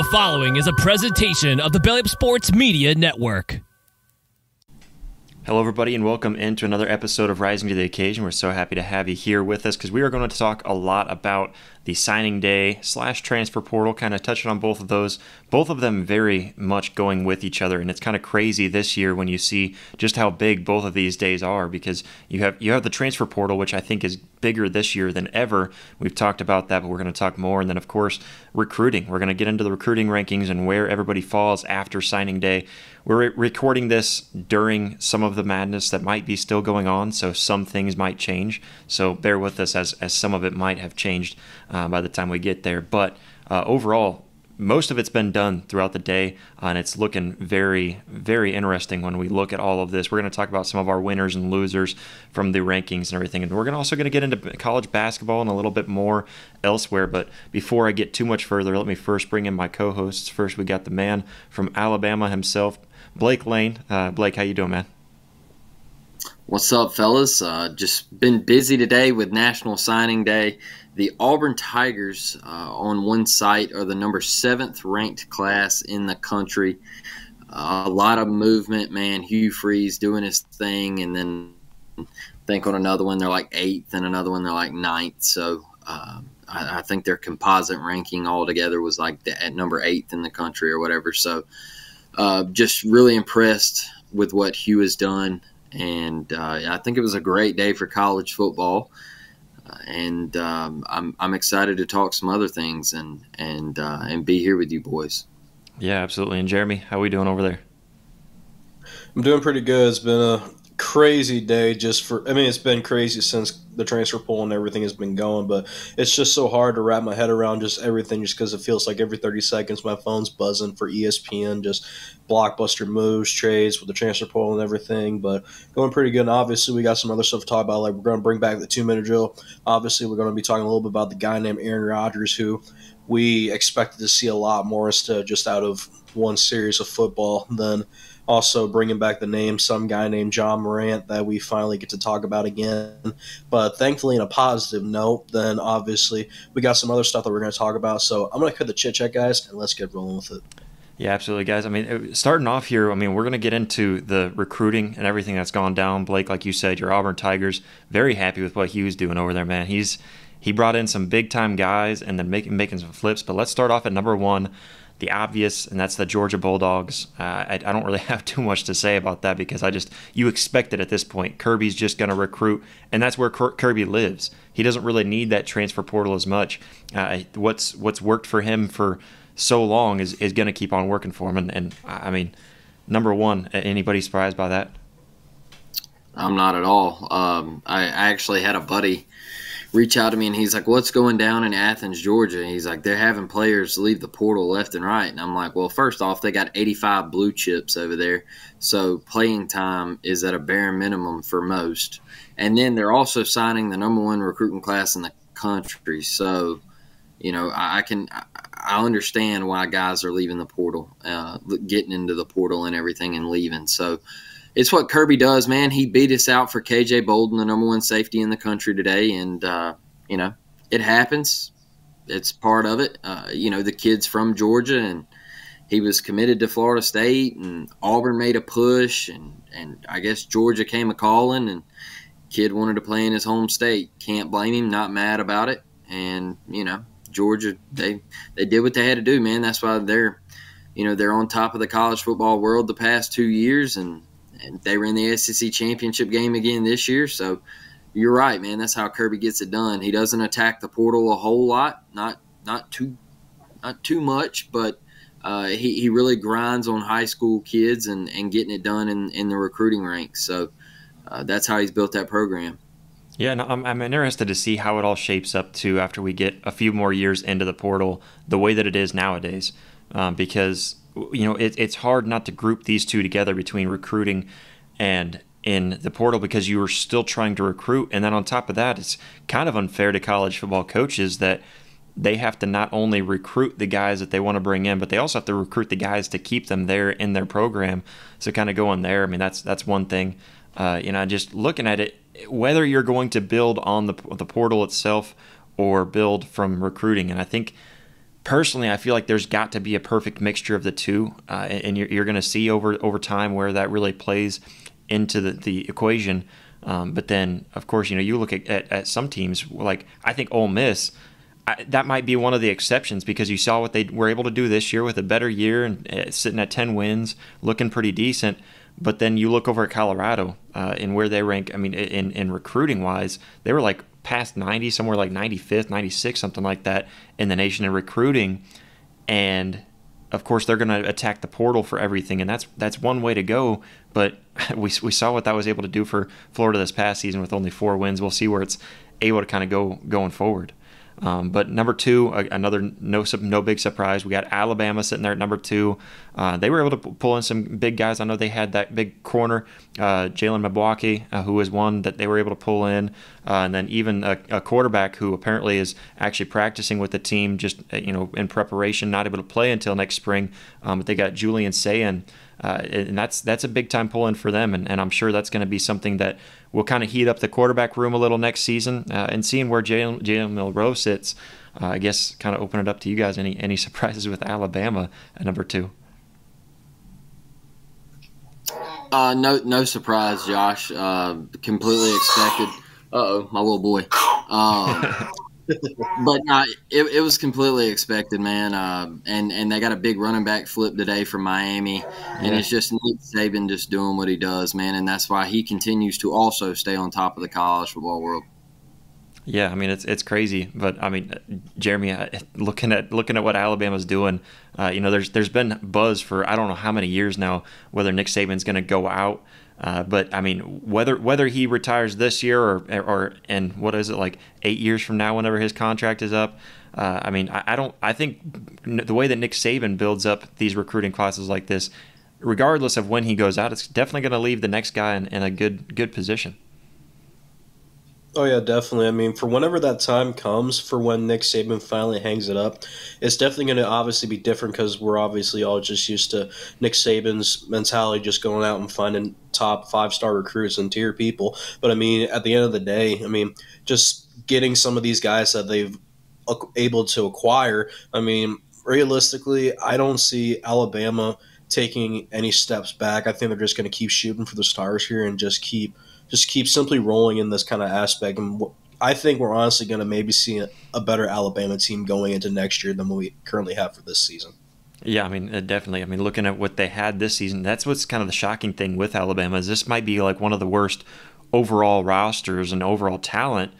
The following is a presentation of the Belly Up Sports Media Network. Hello, everybody, and welcome into another episode of Rising to the Occasion. We're so happy to have you here with us because we are going to talk a lot about the signing day slash transfer portal, kind of touching on both of those. Both of them very much going with each other, and it's kind of crazy this year when you see just how big both of these days are because you have you have the transfer portal, which I think is bigger this year than ever. We've talked about that, but we're going to talk more. And then, of course, recruiting. We're going to get into the recruiting rankings and where everybody falls after signing day. We're recording this during some of the madness that might be still going on, so some things might change. So bear with us as, as some of it might have changed uh, by the time we get there. But uh, overall, most of it's been done throughout the day, uh, and it's looking very, very interesting when we look at all of this. We're going to talk about some of our winners and losers from the rankings and everything, and we're also going to get into college basketball and a little bit more elsewhere. But before I get too much further, let me first bring in my co-hosts. First, we got the man from Alabama himself, Blake Lane. Uh, Blake, how you doing, man? What's up, fellas? Uh, just been busy today with National Signing Day. The Auburn Tigers uh, on one site are the number seventh ranked class in the country. Uh, a lot of movement, man. Hugh Freeze doing his thing, and then think on another one they're like eighth, and another one they're like ninth. So uh, I, I, think their composite ranking altogether was like the, at number eighth in the country or whatever. So uh, just really impressed with what Hugh has done and uh, I think it was a great day for college football. And um, I'm, I'm excited to talk some other things and and uh, and be here with you boys. Yeah, absolutely. And Jeremy, how are we doing over there? I'm doing pretty good. It's been a crazy day just for I mean it's been crazy since the transfer pool and everything has been going but it's just so hard to wrap my head around just everything just because it feels like every 30 seconds my phone's buzzing for ESPN just blockbuster moves trades with the transfer pool and everything but going pretty good. And obviously we got some other stuff to talk about like we're going to bring back the two minute drill. Obviously we're going to be talking a little bit about the guy named Aaron Rodgers who we expected to see a lot more instead just out of one series of football than also bringing back the name some guy named Ja Morant that we finally get to talk about again. But thankfully, in a positive note, then obviously we got some other stuff that we're going to talk about. So I'm going to cut the chit chat, guys, and let's get rolling with it. Yeah, absolutely, guys. I mean, starting off here, I mean, we're going to get into the recruiting and everything that's gone down. Blake, like you said, your Auburn Tigers, very happy with what he was doing over there, man. He's he brought in some big time guys and then making making some flips. But let's start off at number one the obvious, and that's the Georgia Bulldogs. Uh, I, I, don't really have too much to say about that because I just you expect it at this point. Kirby's just going to recruit, and that's where Kirby lives. He doesn't really need that transfer portal as much. Uh, what's what's worked for him for so long is, is going to keep on working for him. And, and I mean, number one, anybody surprised by that? I'm not at all. Um, I, I actually had a buddy reach out to me and he's like, What's going down in Athens, Georgia? And he's like, They're having players leave the portal left and right. And I'm like, Well, first off, they got 85 blue chips over there. So playing time is at a bare minimum for most. And then they're also signing the number one recruiting class in the country. So, you know, I, can, I understand why guys are leaving the portal, uh, getting into the portal and everything and leaving. So, it's what Kirby does, man. He beat us out for KJ Bolden, the number one safety in the country today, and uh, you know it happens. It's part of it. Uh, you know the kid's from Georgia, and he was committed to Florida State, and Auburn made a push, and and I guess Georgia came a calling, and kid wanted to play in his home state. Can't blame him. Not mad about it, and you know Georgia they they did what they had to do, man. That's why they're you know they're on top of the college football world the past two years, and and they were in the SEC championship game again this year. So you're right, man. That's how Kirby gets it done. He doesn't attack the portal a whole lot, not not too not too much, but uh, he, he really grinds on high school kids and, and getting it done in, in the recruiting ranks. So uh, that's how he's built that program. Yeah, and I'm, I'm interested to see how it all shapes up to after we get a few more years into the portal, the way that it is nowadays, um, because you know, it, it's hard not to group these two together between recruiting and in the portal because you are still trying to recruit. And then on top of that, it's kind of unfair to college football coaches that they have to not only recruit the guys that they want to bring in, but they also have to recruit the guys to keep them there in their program. So kind of going there, I mean, that's that's one thing. Uh, you know, just looking at it, whether you're going to build on the the portal itself or build from recruiting, and I think personally, I feel like there's got to be a perfect mixture of the two, uh, and you're, you're going to see over over time where that really plays into the, the equation. Um, but then, of course, you know, you look at, at, at some teams like I think Ole Miss. I, that might be one of the exceptions because you saw what they were able to do this year with a better year and uh, sitting at 10 wins, looking pretty decent. But then you look over at Colorado uh, and where they rank. I mean, in, in recruiting wise, they were like past 90, somewhere like 95th, 96, something like that in the nation in recruiting. And of course, they're going to attack the portal for everything, and that's that's one way to go. But we, we saw what that was able to do for Florida this past season with only four wins. We'll see where it's able to kind of go going forward. Um, but number two, another no no big surprise. We got Alabama sitting there at number two. Uh, they were able to pull in some big guys. I know they had that big corner, uh, Jalen Mbakwe, uh, who was one that they were able to pull in, uh, and then even a, a, quarterback who apparently is actually practicing with the team, just uh, you know in preparation, not able to play until next spring. Um, but they got Julian Sayin. Uh, and that's that's a big time pull in for them, and, and I'm sure that's going to be something that will kind of heat up the quarterback room a little next season. Uh, and seeing where Jalen Milroe sits, uh, I guess kind of open it up to you guys. Any any surprises with Alabama at number two? Uh, no, no surprise, Josh. Uh, completely expected. Uh oh, my little boy. Um, but uh, it, it was completely expected, man. Uh, and and they got a big running back flip today from Miami, and yeah. it's just Nick Saban just doing what he does, man. And that's why he continues to also stay on top of the college football world. Yeah, I mean it's it's crazy, but I mean, Jeremy, looking at looking at what Alabama's doing, uh, you know, there's there's been buzz for I don't know how many years now whether Nick Saban's going to go out. Uh, but I mean, whether whether he retires this year or or and what is it like eight years from now, whenever his contract is up, uh, I mean, I, I, don't. I think the way that Nick Saban builds up these recruiting classes like this, regardless of when he goes out, it's definitely going to leave the next guy in, in a good good position. Oh yeah, definitely. I mean, for whenever that time comes, for when Nick Saban finally hangs it up, it's definitely going to obviously be different because we're obviously all just used to Nick Saban's mentality, just going out and finding top five star recruits and tier people. But I mean, at the end of the day, I mean, just getting some of these guys that they've able to acquire. I mean, realistically, I don't see Alabama taking any steps back. I think they're just going to keep shooting for the stars here and just keep just keep simply rolling in this kind of aspect. And I think we're honestly going to maybe see a better Alabama team going into next year than what we currently have for this season. Yeah, I mean, uh, definitely. I mean, looking at what they had this season, that's what's kind of the shocking thing with Alabama is this might be like one of the worst overall rosters and overall talent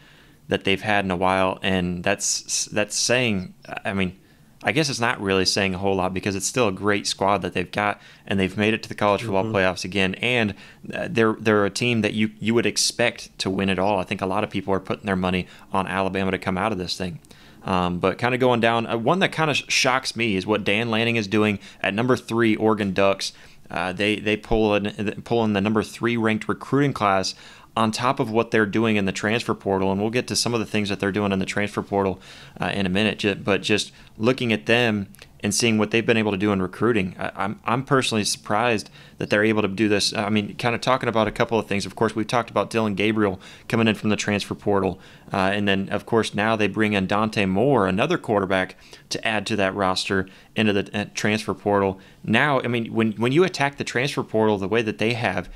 that they've had in a while, and that's that's saying. I mean, I guess it's not really saying a whole lot because it's still a great squad that they've got, and they've made it to the college football mm-hmm. playoffs again. And uh, they're they're a team that you you would expect to win it all. I think a lot of people are putting their money on Alabama to come out of this thing. Um, but kind of going down, uh, one that kind of shocks me is what Dan Lanning is doing at number three, Oregon Ducks. Uh, they they pull in pull in the number three ranked recruiting class on top of what they're doing in the transfer portal, and we'll get to some of the things that they're doing in the transfer portal uh, in a minute. But just looking at them and seeing what they've been able to do in recruiting, I, I'm I'm personally surprised that they're able to do this. I mean, kind of talking about a couple of things. Of course, we've talked about Dillon Gabriel coming in from the transfer portal, uh, and then of course now they bring in Dante Moore, another quarterback, to add to that roster into the uh, transfer portal. Now, I mean, when when you attack the transfer portal the way that they have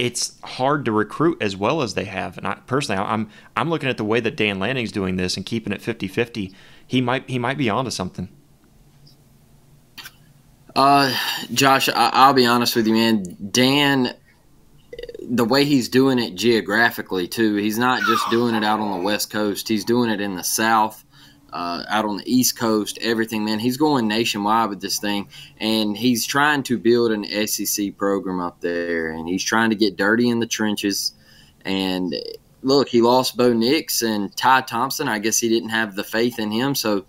it's hard to recruit as well as they have. And I, personally, I'm I'm looking at the way that Dan Lanning's doing this and keeping it 50-50. He might he might be onto something. Uh, Josh, I, will be honest with you, man. Dan, the way he's doing it geographically too, he's not just doing it out on the West Coast. He's doing it in the South uh, out on the East Coast, everything, man. He's going nationwide with this thing, and he's trying to build an SEC program up there, and he's trying to get dirty in the trenches. And look, he lost Bo Nix and Ty Thompson. I guess he didn't have the faith in him, so.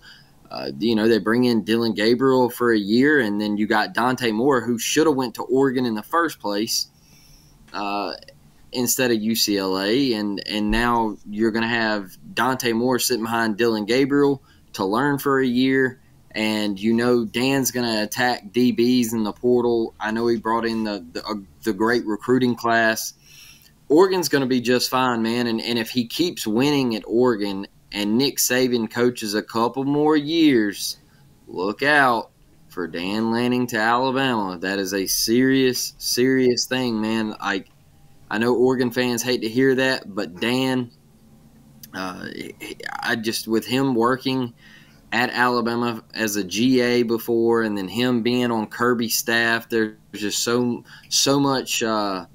Uh, you know they bring in Dillon Gabriel for a year, and then you got Dante Moore, who should have went to Oregon in the first place. Uh, instead of UCLA, and and now you're going to have Dante Moore sitting behind Dillon Gabriel to learn for a year, and you know Dan's going to attack DBs in the portal. I know he brought in the the, uh, the great recruiting class. Oregon's going to be just fine, man, and and if he keeps winning at Oregon and Nick Saban coaches a couple more years. look out for Dan Lanning to Alabama. That is a serious, serious thing, man. I I know Oregon fans hate to hear that, but Dan, uh, I just with him working at Alabama as a GA before, and then him being on Kirby's staff, there's just so so much uh,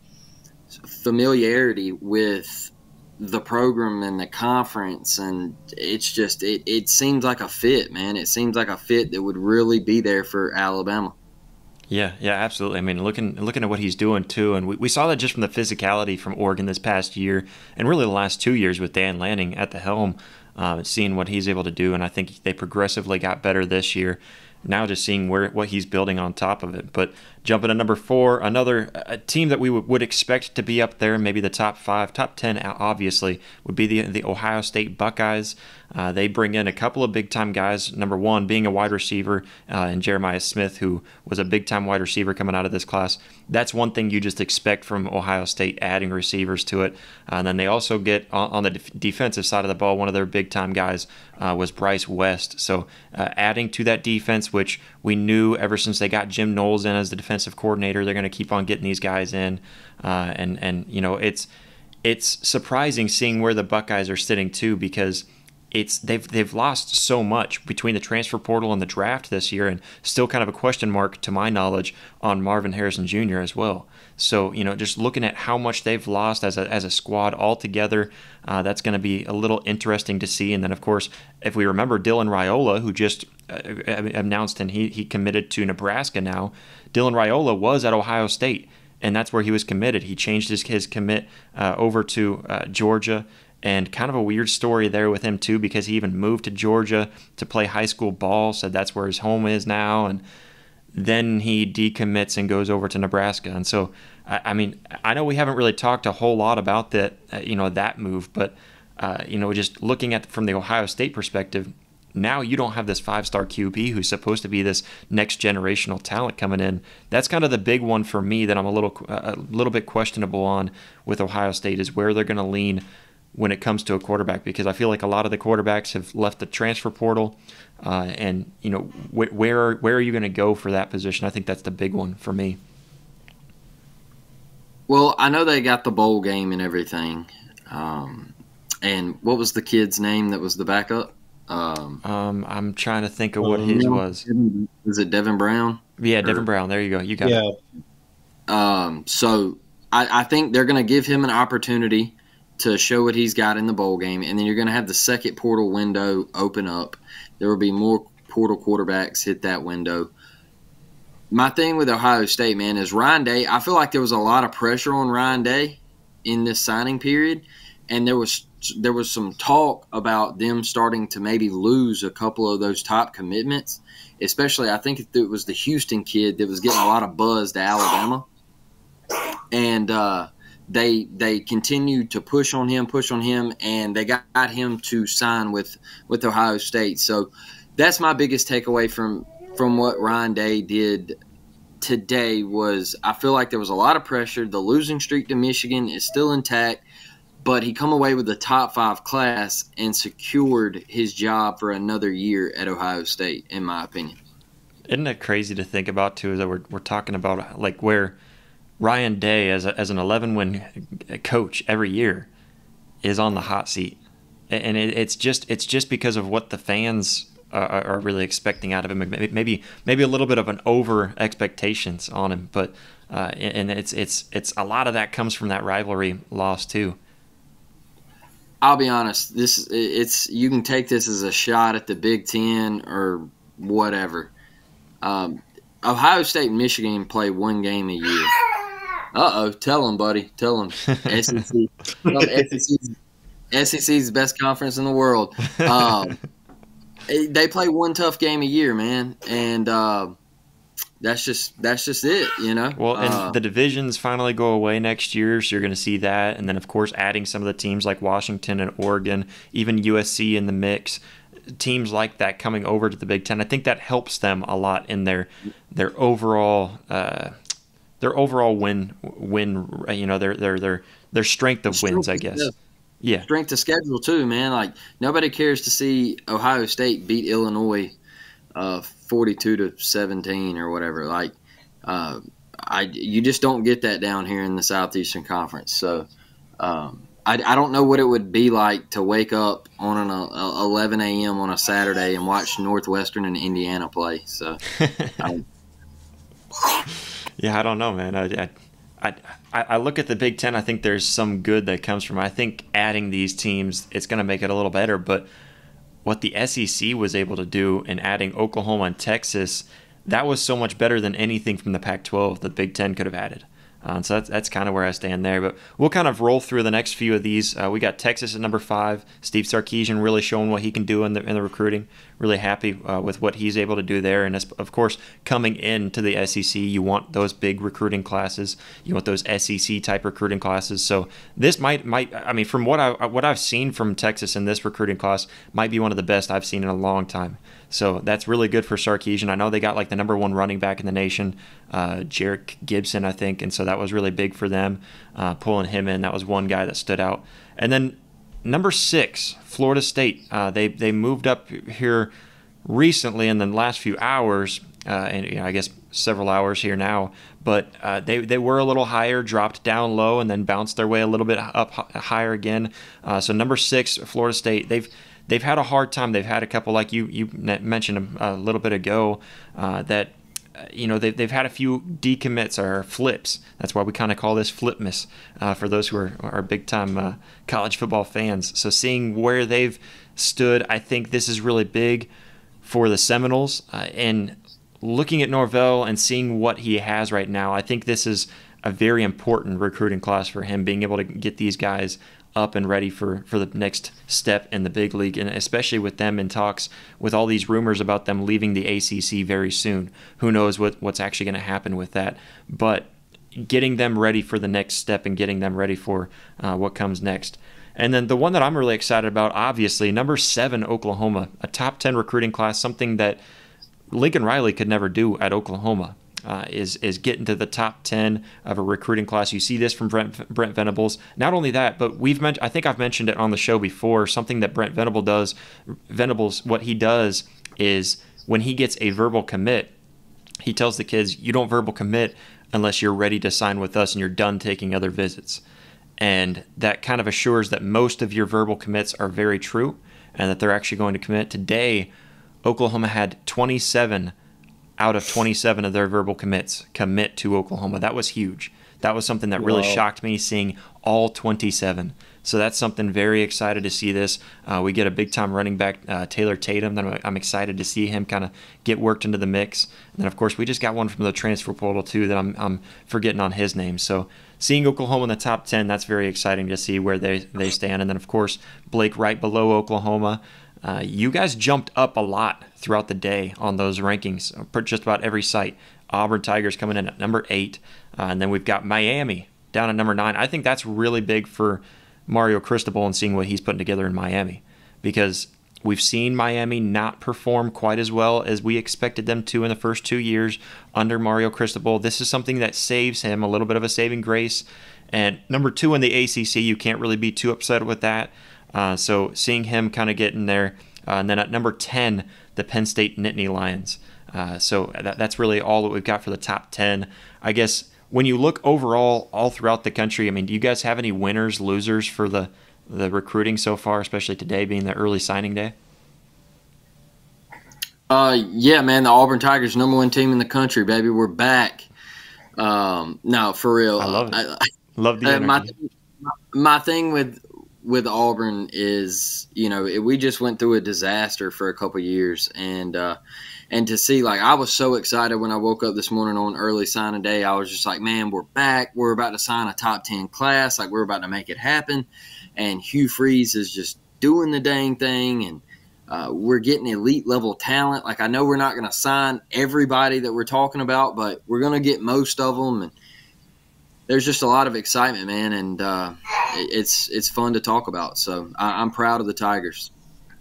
familiarity with the program and the conference. And it's just it, it seems like a fit man. It seems like a fit that would really be there for alabama yeah, yeah, absolutely. I mean, looking looking at what he's doing too, and we, we saw that just from the physicality from Oregon this past year, and really the last two years with Dan Lanning at the helm, uh, seeing what he's able to do, and I think they progressively got better this year now just seeing where what he's building on top of it. But jumping to number four, another a team that we w- would expect to be up there, maybe the top five, top ten, obviously, would be the the Ohio State Buckeyes. Uh, they bring in a couple of big time guys. Number one being a wide receiver, uh, and Jeremiah Smith, who was a big time wide receiver coming out of this class. That's one thing you just expect from Ohio State, adding receivers to it. Uh, and then they also get on, on the def- defensive side of the ball. One of their big time guys uh, was Bryce West. So uh, adding to that defense, which we knew ever since they got Jim Knowles in as the defensive coordinator, they're going to keep on getting these guys in. Uh, and and you know it's it's surprising seeing where the Buckeyes are sitting too because it's they've they've lost so much between the transfer portal and the draft this year, and still kind of a question mark to my knowledge on Marvin Harrison Jr. as well. So you know, just looking at how much they've lost as a as a squad altogether, uh, that's going to be a little interesting to see. And then of course, if we remember Dylan Raiola, who just uh, announced and he he committed to Nebraska now. Dylan Raiola was at Ohio State and that's where he was committed. He changed his, his commit uh, over to uh, Georgia and kind of a weird story there with him too because he even moved to Georgia to play high school ball, said that's where his home is now, and then he decommits and goes over to Nebraska. And so, I, I mean, I know we haven't really talked a whole lot about that, uh, you know, that move, but uh, you know, just looking at from the Ohio State perspective, now you don't have this five-star QB who's supposed to be this next generational talent coming in. That's kind of the big one for me that I'm a little a little bit questionable on with Ohio State is where they're going to lean when it comes to a quarterback because I feel like a lot of the quarterbacks have left the transfer portal, uh, and you know wh- where where are you going to go for that position? I think that's the big one for me. Well, I know they got the bowl game and everything, um, and what was the kid's name that was the backup? Um, um, I'm trying to think of what his was. Is it Devin Brown? Yeah, Devin or, Brown. There you go. You got yeah. it. Um, so I, I think they're going to give him an opportunity to show what he's got in the bowl game, and then you're going to have the second portal window open up. There will be more portal quarterbacks hit that window. My thing with Ohio State, man, is Ryan Day. I feel like there was a lot of pressure on Ryan Day in this signing period, and there was there was some talk about them starting to maybe lose a couple of those top commitments. Especially, I think it was the Houston kid that was getting a lot of buzz to Alabama, and uh, they they continued to push on him, push on him, and they got him to sign with with Ohio State. So that's my biggest takeaway from from what Ryan Day did today was I feel like there was a lot of pressure. The losing streak to Michigan is still intact, but he come away with the top five class and secured his job for another year at Ohio State, in my opinion. Isn't it crazy to think about too? That we're we're talking about like where Ryan Day, as, a, as an 11 win coach every year, is on the hot seat. And it, it's just it's just because of what the fans are, are, really expecting out of him. Maybe maybe a little bit of an over expectations on him, but uh, and it's it's it's a lot of that comes from that rivalry loss too. I'll be honest. This it's you can take this as a shot at the Big Ten or whatever. Um, Ohio State and Michigan play one game a year. Uh oh, tell him, buddy. Tell him. SEC. SEC's, the best conference in the world. Um, they play one tough game a year, man, and uh, that's just that's just it, you know. Well, and uh, the divisions finally go away next year, so you're going to see that, and then of course adding some of the teams like Washington and Oregon, even USC in the mix teams like that coming over to the Big Ten. I think that helps them a lot in their their overall uh, their overall win win you know their their their their strength of wins, I guess. Yeah. Strength of schedule too, man. Like nobody cares to see Ohio State beat Illinois uh, 42 to 17 or whatever. Like, uh, I you just don't get that down here in the Southeastern Conference. So, um, I, I don't know what it would be like to wake up on an uh, 11 a.m. on a Saturday and watch Northwestern and Indiana play. So, I, yeah, I don't know, man. I, I, I, I look at the Big Ten. I think there's some good that comes from. I think adding these teams, it's going to make it a little better. But what the SEC was able to do in adding Oklahoma and Texas, that was so much better than anything from the Pac-12 the Big Ten could have added. Uh, so that's, that's kind of where I stand there. But we'll kind of roll through the next few of these. Uh, we got Texas at number five. Steve Sarkisian really showing what he can do in the in the recruiting. Really happy uh, with what he's able to do there. And of course, coming into the SEC, you want those big recruiting classes. You want those SEC type recruiting classes. So this might might I mean from what I what I've seen from Texas in this recruiting class might be one of the best I've seen in a long time. So that's really good for Sarkisian. I know they got like the number one running back in the nation, uh, Jerrick Gibson, I think, and so that was really big for them uh, pulling him in. That was one guy that stood out. And then number six, Florida State. Uh, they they moved up here recently in the last few hours, uh, and you know, I guess several hours here now. But uh, they they were a little higher, dropped down low, and then bounced their way a little bit up higher again. Uh, so number six, Florida State. They've they've had a hard time. They've had a couple, like you you mentioned a, little bit ago, uh, that uh, you know they've, they've had a few decommits or flips. That's why we kind of call this flipmas uh, for those who are, are big time uh, college football fans. So seeing where they've stood, I think this is really big for the Seminoles. Uh, and looking at Norvell and seeing what he has right now, I think this is a very important recruiting class for him, being able to get these guys up and ready for, for the next step in the big league, and especially with them in talks with all these rumors about them leaving the ACC very soon. Who knows what, what's actually going to happen with that? But getting them ready for the next step and getting them ready for uh, what comes next. And then the one that I'm really excited about, obviously, number seven, Oklahoma, a top 10 recruiting class, something that Lincoln Riley could never do at Oklahoma uh, is is getting to the top ten of a recruiting class. You see this from Brent, Brent Venables. Not only that, but we've mentioned. I think I've mentioned it on the show before. Something that Brent Venable does. Venables, what he does is when he gets a verbal commit, he tells the kids, "You don't verbal commit unless you're ready to sign with us and you're done taking other visits." And that kind of assures that most of your verbal commits are very true and that they're actually going to commit. Today, Oklahoma had 27 out of 27 of their verbal commits commit to Oklahoma. That was huge. That was something that really shocked me seeing all 27. So that's something very excited to see this. Uh, we get a big time running back, uh, Taylor Tatum. That I'm excited to see him kind of get worked into the mix. And then, of course, we just got one from the transfer portal, too, that I'm, I'm forgetting on his name. So seeing Oklahoma in the top 10, that's very exciting to see where they, they stand. And then, of course, Blake right below Oklahoma. Uh, you guys jumped up a lot throughout the day on those rankings, just about every site. Auburn Tigers coming in at number eight, uh, and then we've got Miami down at number nine. I think that's really big for Mario Cristobal and seeing what he's putting together in Miami, because we've seen Miami not perform quite as well as we expected them to in the first two years under Mario Cristobal. This is something that saves him a little bit of a saving grace. And number two in the ACC, you can't really be too upset with that. Uh, so seeing him kind of get in there. Uh, and then at number 10, the Penn State Nittany Lions. Uh, so that, that's really all that we've got for the top 10. I guess when you look overall all throughout the country, I mean, do you guys have any winners, losers for the, the recruiting so far, especially today being the early signing day? Uh, yeah, man, the Auburn Tigers, number one team in the country, baby. We're back. Um, no, for real. I love it. I, I, love the uh, my, my thing with with Auburn is, you know, it, we just went through a disaster for a couple years, and uh, and to see like I was so excited when I woke up this morning on early signing day. I was just like, man, we're back. We're about to sign a top ten class. Like we're about to make it happen. And Hugh Freeze is just doing the dang thing, and uh, we're getting elite level talent. Like I know we're not going to sign everybody that we're talking about, but we're going to get most of them and there's just a lot of excitement, man, and uh, it's it's fun to talk about. So I, am proud of the Tigers.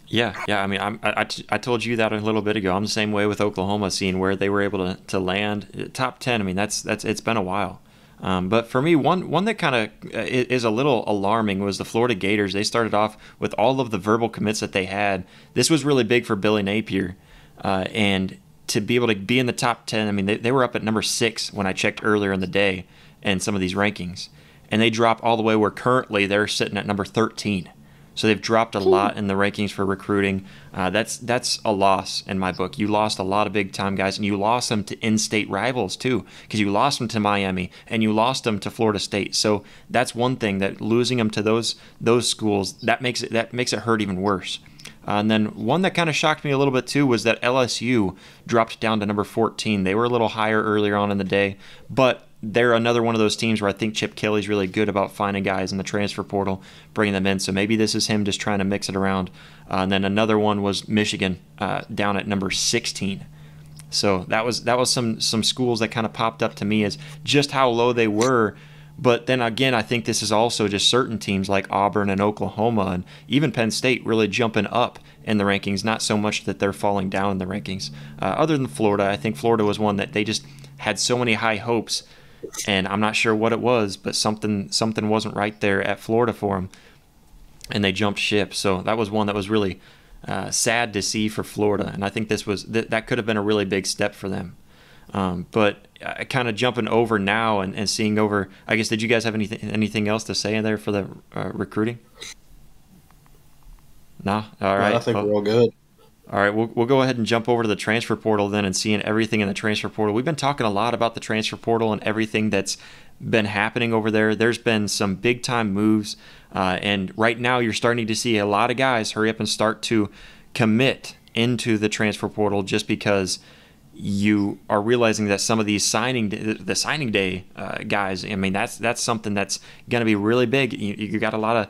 Yeah, yeah. I mean, I'm, I, I told you that a little bit ago. I'm the same way with Oklahoma, seeing where they were able to, to land top ten. I mean, that's that's it's been a while. Um, but for me, one one that kind of uh, is a little alarming was the Florida Gators. They started off with all of the verbal commits that they had. This was really big for Billy Napier, uh, and to be able to be in the top 10. I mean, they, they were up at number six when I checked earlier in the day in some of these rankings. And they drop all the way where currently they're sitting at number 13. So they've dropped a lot in the rankings for recruiting. Uh, that's that's a loss in my book. You lost a lot of big time guys, and you lost them to in-state rivals too, because you lost them to Miami and you lost them to Florida State. So that's one thing that losing them to those those schools that makes it that makes it hurt even worse. Uh, and then one that kind of shocked me a little bit too was that LSU dropped down to number 14. They were a little higher earlier on in the day, but they're another one of those teams where I think Chip Kelly's really good about finding guys in the transfer portal, bringing them in. So maybe this is him just trying to mix it around. Uh, and then another one was Michigan uh, down at number 16. So that was that was some some schools that kind of popped up to me as just how low they were but then again, I think this is also just certain teams like Auburn and Oklahoma and even Penn State really jumping up in the rankings, not so much that they're falling down in the rankings. Uh, other than Florida, I think Florida was one that they just had so many high hopes, and I'm not sure what it was, but something something wasn't right there at Florida for them, and they jumped ship. So that was one that was really uh, sad to see for Florida, and I think this was th- that could have been a really big step for them. Um, but uh, kind of jumping over now and, and seeing over, I guess, did you guys have anything anything else to say in there for the uh, recruiting? No, all right. I think well, we're all good. All right, we'll, we'll go ahead and jump over to the transfer portal then and seeing everything in the transfer portal. We've been talking a lot about the transfer portal and everything that's been happening over there. There's been some big time moves, uh, and right now you're starting to see a lot of guys hurry up and start to commit into the transfer portal just because you are realizing that some of these signing the signing day uh, guys i mean that's that's something that's going to be really big you, you got a lot of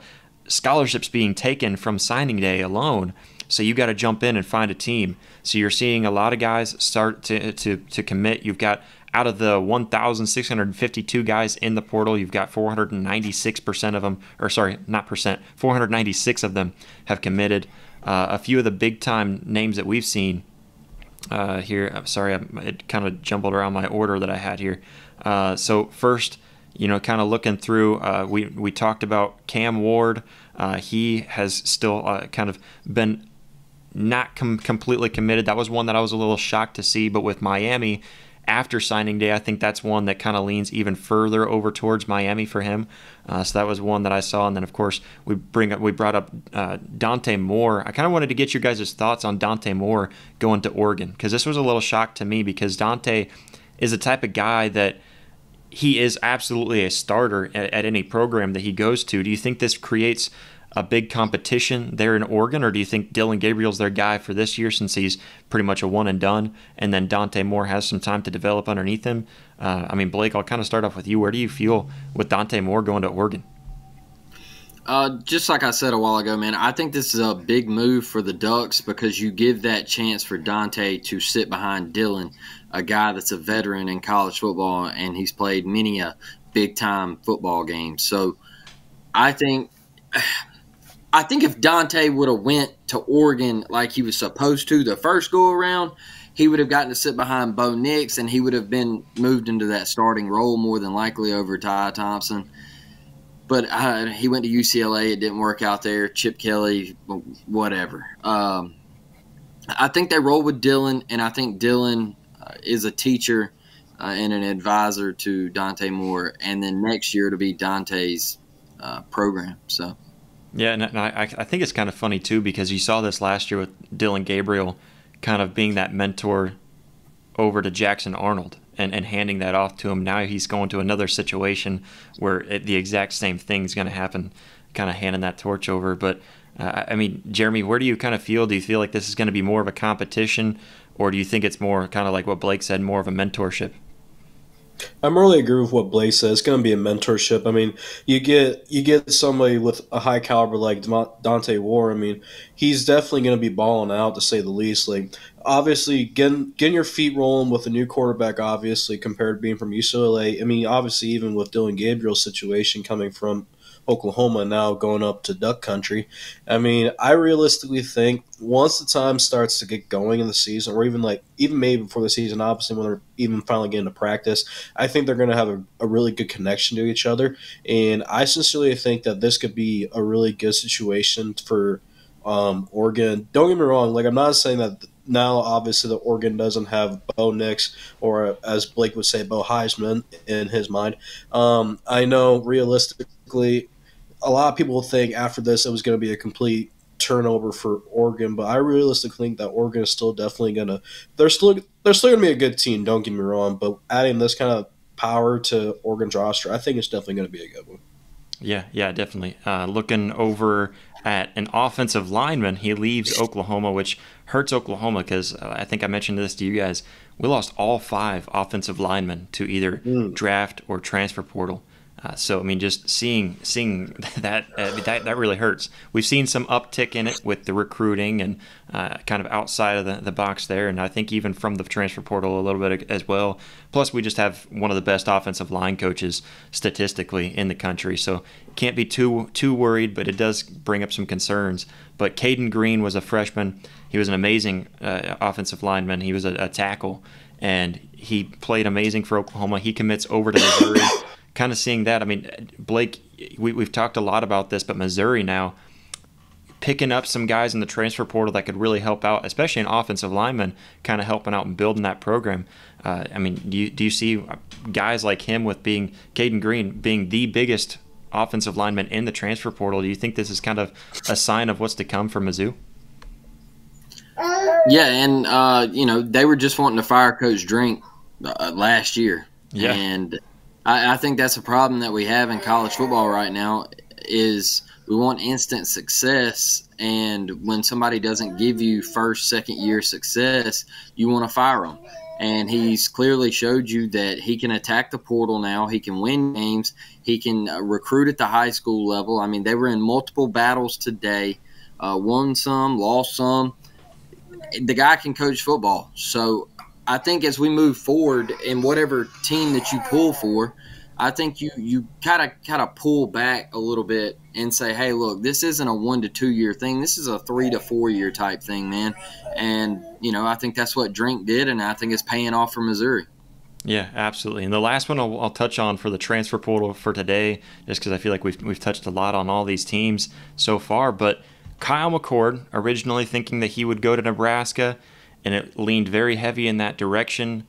scholarships being taken from signing day alone so you got to jump in and find a team so you're seeing a lot of guys start to, to, to commit you've got out of the 1,652 guys in the portal, you've got 496% of them, or sorry, not percent, 496 of them have committed. Uh, a few of the big time names that we've seen uh, here. I'm sorry, it kind of jumbled around my order that I had here. Uh, so first, you know, kind of looking through, uh, we we talked about Cam Ward. Uh, he has still uh, kind of been not com- completely committed. That was one that I was a little shocked to see. But with Miami, after signing day, I think that's one that kind of leans even further over towards Miami for him. Uh, so that was one that I saw, and then of course we bring up we brought up uh, Dante Moore. I kind of wanted to get your guys' thoughts on Dante Moore going to Oregon because this was a little shock to me because Dante is the type of guy that he is absolutely a starter at, at any program that he goes to. Do you think this creates a big competition there in Oregon, or do you think Dillon Gabriel's their guy for this year since he's pretty much a one and done, and then Dante Moore has some time to develop underneath him? Uh, I mean, Blake, I'll kind of start off with you. Where do you feel with Dante Moore going to Oregon? Uh, just like I said a while ago, man, I think this is a big move for the Ducks because you give that chance for Dante to sit behind Dillon, a guy that's a veteran in college football and he's played many a big time football game. So I think I think if Dante would have went to Oregon like he was supposed to the first go around, he would have gotten to sit behind Bo Nix and he would have been moved into that starting role more than likely over Ty Thompson. But uh, he went to UCLA. It didn't work out there. Chip Kelly, whatever. Um, I think they roll with Dillon, and I think Dillon uh, is a teacher uh, and an advisor to Dante Moore. And then next year to be Dante's uh, program. So yeah, and I, I think it's kind of funny too because you saw this last year with Dillon Gabriel kind of being that mentor over to Jackson Arnold and, and handing that off to him. Now he's going to another situation where it, the exact same thing is going to happen, kind of handing that torch over. But uh, I mean, Jeremy, where do you kind of feel? Do you feel like this is going to be more of a competition, or do you think it's more kind of like what Blake said, more of a mentorship? I'm really agree with what Blaze says. It's going to be a mentorship. I mean, you get you get somebody with a high caliber like Dante War. I mean, he's definitely going to be balling out to say the least. Like, obviously, getting getting your feet rolling with a new quarterback, obviously compared to being from UCLA. I mean, obviously, even with Dillon Gabriel's situation coming from Oklahoma now going up to Duck Country. I mean, I realistically think once the time starts to get going in the season, or even like even maybe before the season, obviously when they're even finally getting to practice, I think they're going to have a, a really good connection to each other. And I sincerely think that this could be a really good situation for um, Oregon. Don't get me wrong; like I'm not saying that now obviously the Oregon doesn't have Bo Nix or as Blake would say Bo Heisman in his mind. Um, I know realistically, a lot of people think after this it was going to be a complete turnover for Oregon, but I realistically think that Oregon is still definitely going to they're still they're still going to be a good team. Don't get me wrong, but adding this kind of power to Oregon's roster, I think it's definitely going to be a good one. Yeah, yeah, definitely. Uh, looking over at an offensive lineman, he leaves Oklahoma, which hurts Oklahoma because uh, I think I mentioned this to you guys. We lost all five offensive linemen to either mm. draft or transfer portal. Uh, so I mean, just seeing seeing that uh, that that really hurts. We've seen some uptick in it with the recruiting and uh, kind of outside of the, the box there, and I think even from the transfer portal a little bit as well. Plus, we just have one of the best offensive line coaches statistically in the country, so can't be too too worried. But it does bring up some concerns. But Cayden Green was a freshman. He was an amazing uh, offensive lineman. He was a, a tackle, and he played amazing for Oklahoma. He commits over to Missouri kind of seeing that. I mean, Blake, we, we've talked a lot about this, but Missouri now picking up some guys in the transfer portal that could really help out, especially an offensive lineman, kind of helping out and building that program. Uh, I mean, do you, do you see guys like him with being Cayden Green being the biggest offensive lineman in the transfer portal? Do you think this is kind of a sign of what's to come for Mizzou? Yeah, and uh, you know they were just wanting to fire Coach Drink uh, last year, yeah. and I, I think that's a problem that we have in college football right now. Is we want instant success, and when somebody doesn't give you first, second year success, you want to fire them. And he's clearly showed you that he can attack the portal now. He can win games. He can uh, recruit at the high school level. I mean, they were in multiple battles today, uh, won some, lost some. The guy can coach football. So I think as we move forward in whatever team that you pull for, I think you you kind of kind of pull back a little bit and say, hey, look, this isn't a one to two year thing. This is a three to four year type thing, man. And you know, I think that's what Drink did, and I think it's paying off for Missouri. Yeah, absolutely. And the last one I'll, I'll touch on for the transfer portal for today, just because I feel like we've we've touched a lot on all these teams so far, but. Kyle McCord, originally thinking that he would go to Nebraska, and it leaned very heavy in that direction.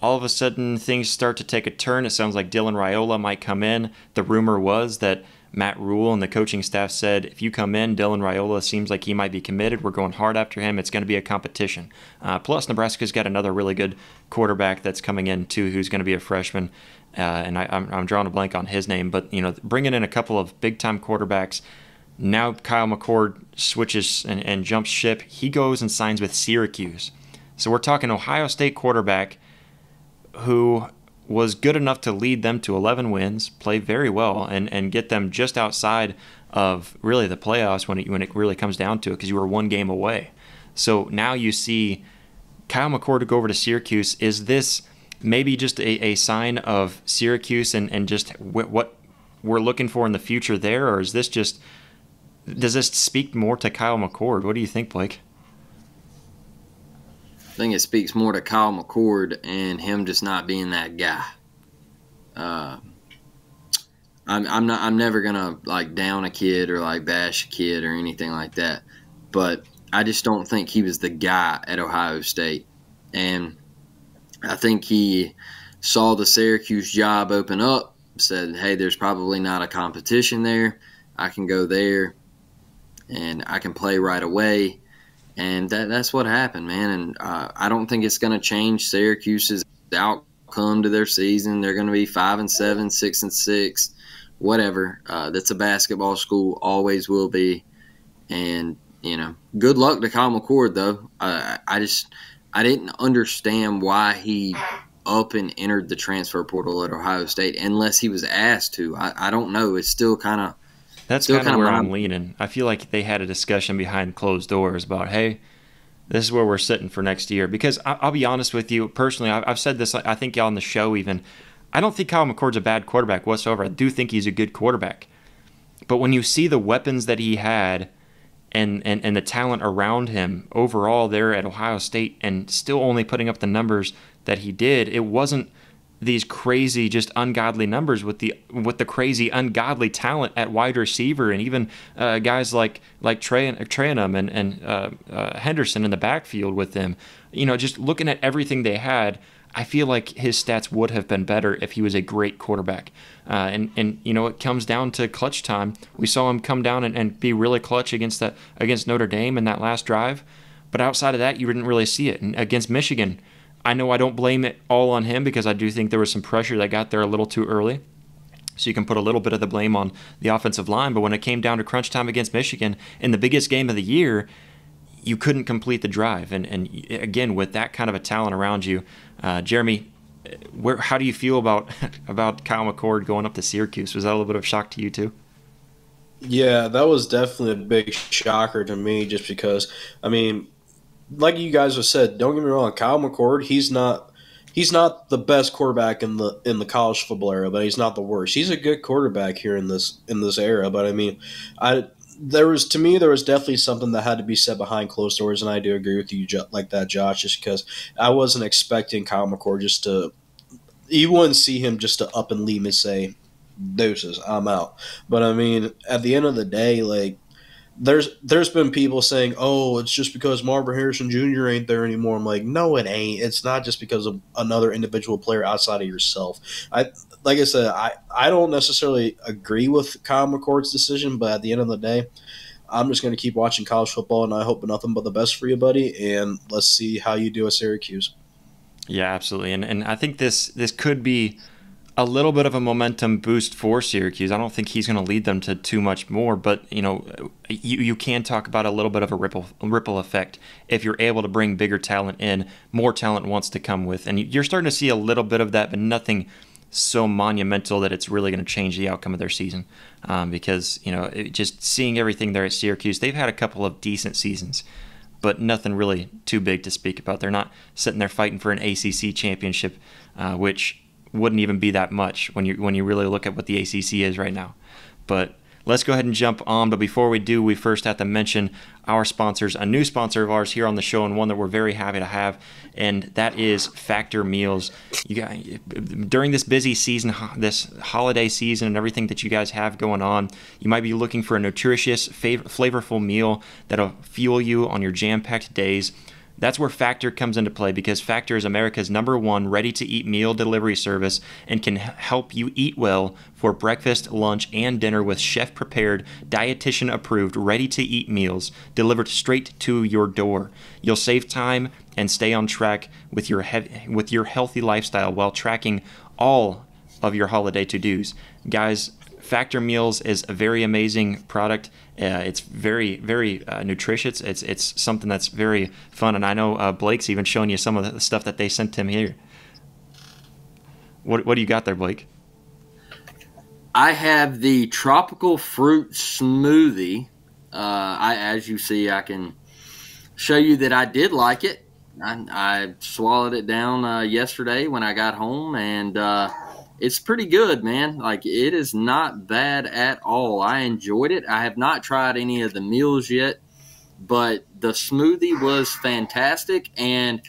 All of a sudden, things start to take a turn. It sounds like Dylan Raiola might come in. The rumor was that Matt Rhule and the coaching staff said, if you come in, Dylan Raiola seems like he might be committed. We're going hard after him. It's going to be a competition. Uh, plus, Nebraska's got another really good quarterback that's coming in too, who's going to be a freshman. Uh, and I, am drawing a blank on his name, but you know, bringing in a couple of big time quarterbacks now Kyle McCord switches and, and jumps ship. He goes and signs with Syracuse. So we're talking Ohio State quarterback who was good enough to lead them to 11 wins, play very well, and, and get them just outside of really the playoffs when it, when it really comes down to it because you were one game away. So now you see Kyle McCord to go over to Syracuse. Is this maybe just a, a sign of Syracuse and, and just what we're looking for in the future there, or is this just – does this speak more to Kyle McCord? What do you think, Blake? I think it speaks more to Kyle McCord and him just not being that guy. Uh, I'm, I'm not. I'm never gonna like down a kid or like bash a kid or anything like that. But I just don't think he was the guy at Ohio State, and I think he saw the Syracuse job open up. Said, "Hey, there's probably not a competition there. I can go there." And I can play right away. And that, that's what happened, man. And uh, I don't think it's going to change Syracuse's outcome to their season. They're going to be five and seven, six and six, whatever. Uh, that's a basketball school, always will be. And you know, good luck to Kyle McCord, though. I, I just I didn't understand why he up and entered the transfer portal at Ohio State unless he was asked to. I, I don't know. It's still kind of that's kind of where I'm leaning. I feel like they had a discussion behind closed doors about, hey, this is where we're sitting for next year. Because I'll be honest with you, personally, I've said this, I think y'all on the show even. I don't think Kyle McCord's a bad quarterback whatsoever. I do think he's a good quarterback. But when you see the weapons that he had and, and, and the talent around him overall there at Ohio State and still only putting up the numbers that he did, it wasn't these crazy, just ungodly numbers with the with the crazy, ungodly talent at wide receiver, and even uh, guys like like Trey Trayanum and and uh, uh, Henderson in the backfield with them. You know, just looking at everything they had, I feel like his stats would have been better if he was a great quarterback. Uh, and and you know, it comes down to clutch time. We saw him come down and, and be really clutch against that against Notre Dame in that last drive. But outside of that, you didn't really see it. And against Michigan, I know I don't blame it all on him because I do think there was some pressure that got there a little too early. So you can put a little bit of the blame on the offensive line. But when it came down to crunch time against Michigan in the biggest game of the year, you couldn't complete the drive. And, and again, with that kind of a talent around you, uh, Jeremy, where how do you feel about about Kyle McCord going up to Syracuse? Was that a little bit of shock to you too? Yeah, that was definitely a big shocker to me, just because I mean, like you guys have said, don't get me wrong, Kyle McCord, he's not he's not the best quarterback in the in the college football era, but he's not the worst. He's a good quarterback here in this in this era, but I mean, I there was to me there was definitely something that had to be said behind closed doors, and I do agree with you like that, Josh, just because I wasn't expecting Kyle McCord just to you wouldn't see him just to up and leave and say deuces, I'm out. But I mean, at the end of the day, like there's there's been people saying, "Oh, it's just because Marvin Harrison Jr. ain't there anymore." I'm like, no, it ain't. It's not just because of another individual player outside of yourself. I like I said, I I don't necessarily agree with Kyle McCord's decision, but at the end of the day, I'm just going to keep watching college football, and I hope nothing but the best for you, buddy. And let's see how you do at Syracuse. Yeah, absolutely, and and I think this this could be a little bit of a momentum boost for Syracuse. I don't think he's going to lead them to too much more, but you know, you, you can talk about a little bit of a ripple ripple effect if you're able to bring bigger talent in, more talent wants to come with, and you're starting to see a little bit of that, but nothing so monumental that it's really going to change the outcome of their season. Um, because you know, it, just seeing everything there at Syracuse, they've had a couple of decent seasons. But nothing really too big to speak about. They're not sitting there fighting for an ACC championship, uh, which wouldn't even be that much when you when you really look at what the ACC is right now. But let's go ahead and jump on. But before we do, we first have to mention our sponsors, a new sponsor of ours here on the show, and one that we're very happy to have, and that is Factor Meals. You guys, during this busy season, this holiday season, and everything that you guys have going on, you might be looking for a nutritious, flavorful meal that'll fuel you on your jam-packed days. That's where Factor comes into play because Factor is America's number one ready to eat meal delivery service and can help you eat well for breakfast, lunch, and dinner with chef prepared, dietitian approved, ready to eat meals delivered straight to your door. You'll save time and stay on track with your he- with your healthy lifestyle while tracking all of your holiday to-dos. Guys, Factor Meals is a very amazing product. Uh, it's very, very uh, nutritious. It's it's something that's very fun, and I know uh, Blake's even showing you some of the stuff that they sent him here. What what do you got there, Blake? I have the tropical fruit smoothie. Uh, I, as you see, I can show you that I did like it. I, I swallowed it down uh, yesterday when I got home, and uh, it's pretty good, man. Like it is not bad at all. I enjoyed it. I have not tried any of the meals yet, but the smoothie was fantastic and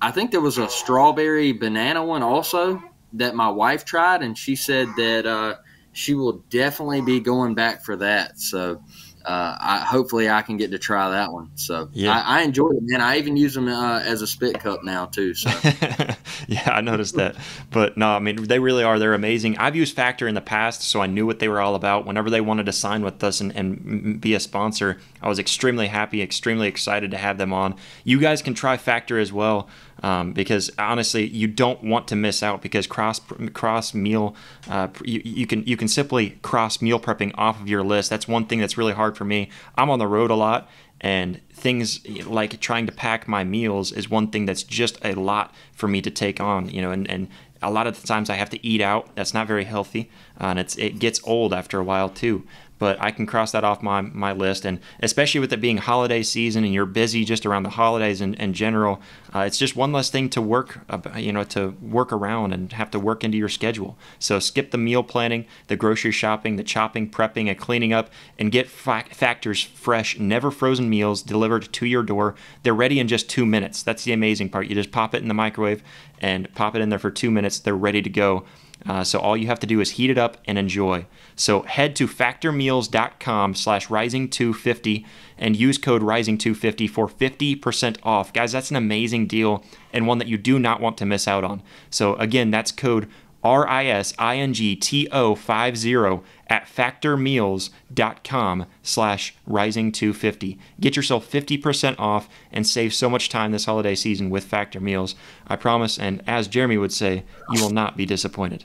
I think there was a strawberry banana one also that my wife tried and she said that uh, she will definitely be going back for that. So uh, I, hopefully I can get to try that one. So yeah. I, I enjoyed it, man. I even use them uh, as a spit cup now too. So yeah, I noticed that. But no, I mean they really are. They're amazing. I've used Factor in the past, so I knew what they were all about. Whenever they wanted to sign with us and, and be a sponsor, I was extremely happy, extremely excited to have them on. You guys can try Factor as well um, because honestly, you don't want to miss out because cross cross meal uh, you, you can you can simply cross meal prepping off of your list. That's one thing that's really hard for me. I'm on the road a lot, and things like trying to pack my meals is one thing that's just a lot for me to take on. You know, and and a lot of the times I have to eat out. That's not very healthy, uh, and it's it gets old after a while too. But I can cross that off my, my list. And especially with it being holiday season and you're busy just around the holidays in, in general, uh, it's just one less thing to work, you know, to work around and have to work into your schedule. So skip the meal planning, the grocery shopping, the chopping, prepping, and cleaning up, and get Factor's fresh, never frozen meals delivered to your door. They're ready in just two minutes. That's the amazing part. You just pop it in the microwave and pop it in there for two minutes. They're ready to go. Uh, so all you have to do is heat it up and enjoy. So head to factormeals.com slash risingto50 and use code risingto50 for 50% off. Guys, that's an amazing deal and one that you do not want to miss out on. So again, that's code R-I-S-I-N-G-T-O-50 at factormeals.com slash risingto50. Get yourself 50% off and save so much time this holiday season with Factor Meals. I promise, and as Jeremy would say, you will not be disappointed.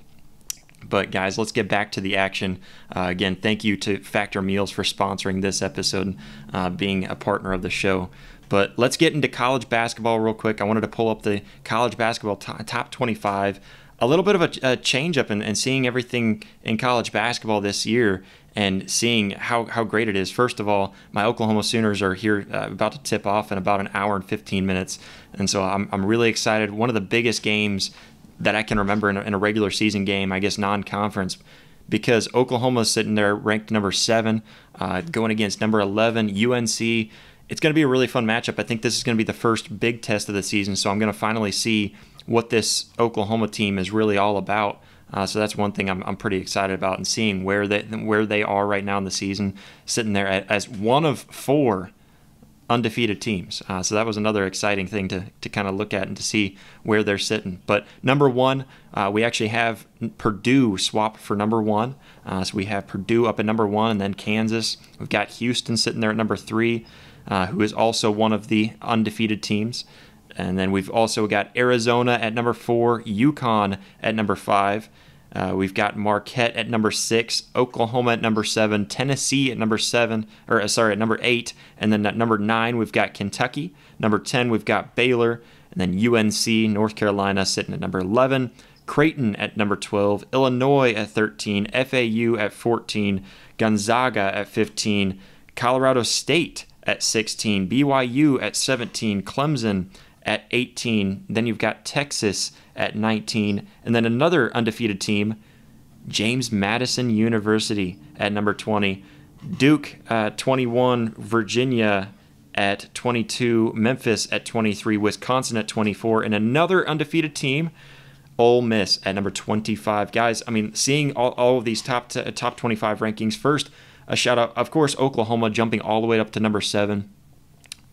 But guys, let's get back to the action. Uh, again, thank you to Factor Meals for sponsoring this episode, uh, being a partner of the show. But let's get into college basketball real quick. I wanted to pull up the college basketball top 25 a little bit of a, a change up and seeing everything in college basketball this year and seeing how, how great it is. First of all, my Oklahoma Sooners are here uh, about to tip off in about an hour and 15 minutes. And so I'm, I'm really excited. One of the biggest games that I can remember in a, in a regular season game, I guess non conference, because Oklahoma's sitting there ranked number seven, uh, going against number 11, UNC. It's going to be a really fun matchup. I think this is going to be the first big test of the season. So I'm going to finally see what this Oklahoma team is really all about. Uh, so that's one thing I'm, I'm pretty excited about and seeing where they where they are right now in the season, sitting there as one of four undefeated teams. Uh, so that was another exciting thing to, to kind of look at and to see where they're sitting. But number one, uh, we actually have Purdue swap for number one. Uh, so we have Purdue up at number one, and then Kansas. We've got Houston sitting there at number three, uh, who is also one of the undefeated teams. And then we've also got Arizona at number four, UConn at number five. Uh, we've got Marquette at number six, Oklahoma at number seven, Tennessee at number seven, or uh, sorry, at number eight, and then at number nine we've got Kentucky. Number ten we've got Baylor, and then UNC, North Carolina sitting at number eleven, Creighton at number twelve, Illinois at thirteen, FAU at fourteen, Gonzaga at fifteen, Colorado State at sixteen, BYU at seventeen, Clemson at 18. Then you've got Texas at 19. And then another undefeated team, James Madison University at number 20. Duke uh, 21, Virginia at 22, Memphis at 23, Wisconsin at 24, and another undefeated team, Ole Miss at number 25. Guys, I mean, seeing all, all of these top t- top 25 rankings, first, a shout out, of course, Oklahoma jumping all the way up to number seven.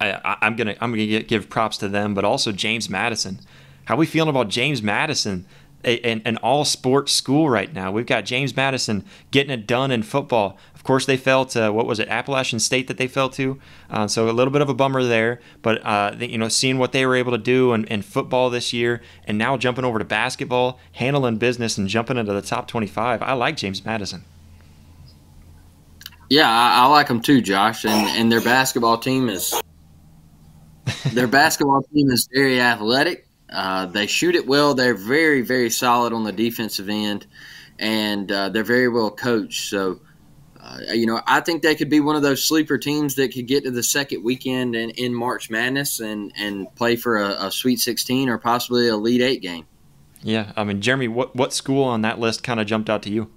I, am gonna I'm gonna give props to them, but also James Madison. How we feeling about James Madison? An, an all sports school right now. We've got James Madison getting it done in football. Of course, they fell to what was it, Appalachian State that they fell to. Uh, so a little bit of a bummer there. But uh, you know, seeing what they were able to do in, in, football this year, and now jumping over to basketball, handling business, and jumping into the top 25. I like James Madison. Yeah, I, I like them too, Josh. And and their basketball team is their basketball team is very athletic. Uh, they shoot it well. They're very, very solid on the defensive end, and uh, they're very well coached. So, uh, you know, I think they could be one of those sleeper teams that could get to the second weekend in, in March Madness and, and play for a, a Sweet 16 or possibly a Elite Eight game. Yeah, I mean, Jeremy, what what school on that list kind of jumped out to you?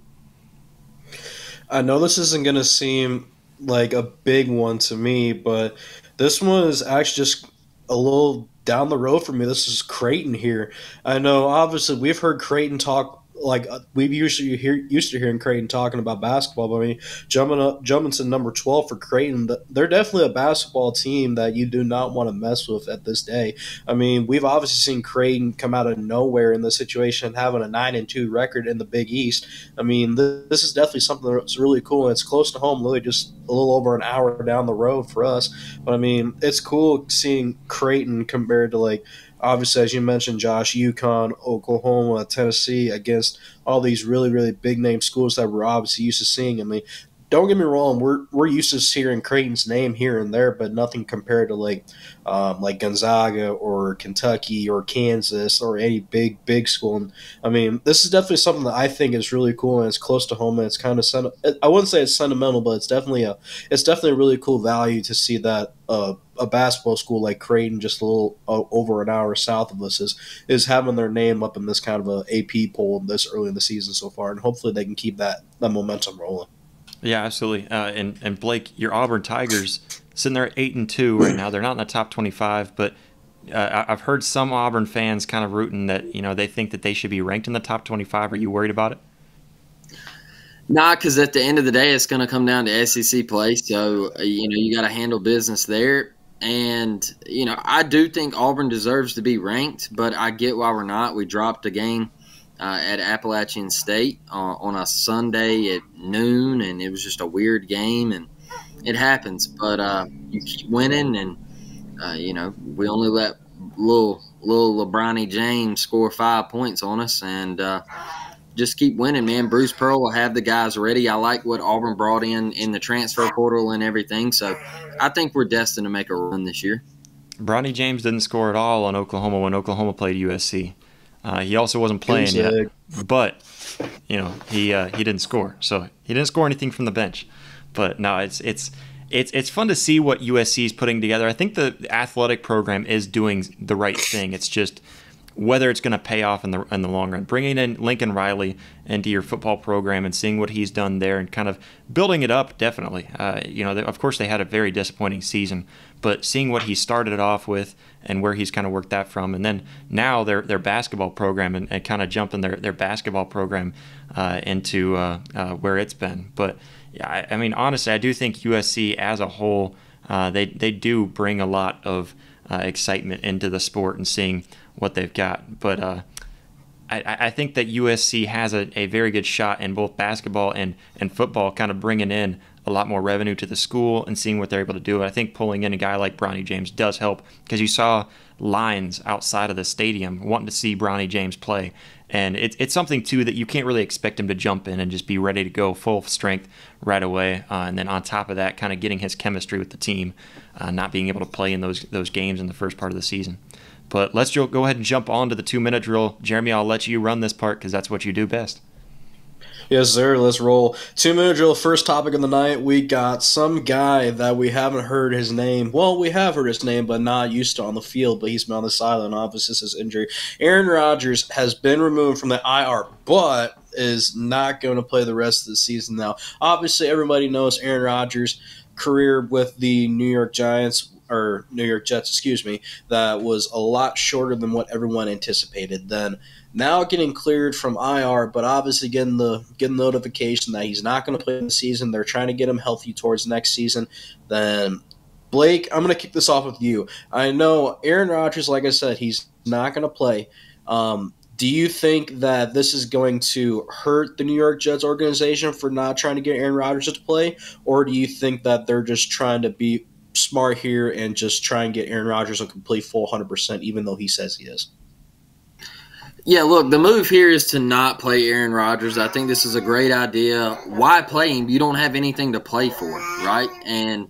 I know this isn't going to seem like a big one to me, but this one is actually just a little down the road for me. This is Creighton here. I know, obviously, we've heard Creighton talk like uh, we usually hear used to hearing Creighton talking about basketball. But I mean, jumping up, jumping to number twelve for Creighton, they're definitely a basketball team that you do not want to mess with at this day. I mean, we've obviously seen Creighton come out of nowhere in this situation, having a nine and two record in the Big East. I mean, this, this is definitely something that's really cool, and it's close to home, literally just a little over an hour down the road for us. But I mean, it's cool seeing Creighton compared to like obviously, as you mentioned, Josh, UConn, Oklahoma, Tennessee, against all these really, really big name schools that we're obviously used to seeing. I mean, don't get me wrong, we're we're used to hearing Creighton's name here and there, but nothing compared to like um, like Gonzaga or Kentucky or Kansas or any big big school. And I mean, this is definitely something that I think is really cool and it's close to home and it's kind of sen- I wouldn't say it's sentimental, but it's definitely a it's definitely a really cool value to see that uh, a basketball school like Creighton, just a little uh, over an hour south of us, is is having their name up in this kind of a AP poll this early in the season so far, and hopefully they can keep that that momentum rolling. Yeah, absolutely. Uh, and and Blake, your Auburn Tigers sitting there at eight and two right now. They're not in the top twenty-five, but uh, I've heard some Auburn fans kind of rooting that you know they think that they should be ranked in the top twenty-five. Are you worried about it? Nah, because at the end of the day, it's going to come down to SEC play. So uh, you know you got to handle business there. And you know I do think Auburn deserves to be ranked, but I get why we're not. We dropped a game uh, at Appalachian State uh, on a Sunday at noon, and it was just a weird game, and it happens. But uh, you keep winning, and uh, you know we only let little little LeBronny James score five points on us, and uh, just keep winning, man. Bruce Pearl will have the guys ready. I like what Auburn brought in in the transfer portal and everything, so I think we're destined to make a run this year. Bronny James didn't score at all on Oklahoma when Oklahoma played USC. Uh, he also wasn't playing yet, but you know he uh, he didn't score, so he didn't score anything from the bench. But no, it's it's it's it's fun to see what USC is putting together. I think the athletic program is doing the right thing. It's just whether it's going to pay off in the in the long run. Bringing in Lincoln Riley into your football program and seeing what he's done there and kind of building it up, definitely. Uh, you know, of course they had a very disappointing season, but seeing what he started off with and where he's kind of worked that from, and then now their their basketball program and, and kind of jumping their their basketball program uh, into uh, uh where it's been. But yeah, I, I, mean, honestly, I do think USC as a whole, uh, they they do bring a lot of uh, excitement into the sport and seeing what they've got. But uh, I, I, think that USC has a, a, very good shot in both basketball and, and football, kind of bringing in a lot more revenue to the school and seeing what they're able to do. I think pulling in a guy like Bronny James does help because you saw lines outside of the stadium wanting to see Bronny James play. And it's, it's something, too, that you can't really expect him to jump in and just be ready to go full strength right away. Uh, and then on top of that, kind of getting his chemistry with the team, uh, not being able to play in those, those games in the first part of the season. But let's go ahead and jump on to the two minute drill. Jeremy, I'll let you run this part because that's what you do best. Yes, sir. Let's roll. Two minute drill. First topic of the night. We got some guy that we haven't heard his name. Well, we have heard his name, but not used to on the field. But he's been on the sideline. Obviously, his injury. Aaron Rodgers has been removed from the IR, but is not going to play the rest of the season now. Obviously, everybody knows Aaron Rodgers' career with the New York Giants or New York Jets, excuse me, that was a lot shorter than what everyone anticipated. Then now getting cleared from IR, but obviously getting the getting notification that he's not going to play the season. They're trying to get him healthy towards next season. Then Blake, I'm going to kick this off with you. I know Aaron Rodgers, like I said, he's not going to play. Um, do you think that this is going to hurt the New York Jets organization for not trying to get Aaron Rodgers to play, or do you think that they're just trying to be smart here and just try and get Aaron Rodgers a complete full 100%, even though he says he is. Yeah, look, the move here is to not play Aaron Rodgers. I think this is a great idea. Why play him? You don't have anything to play for, right? And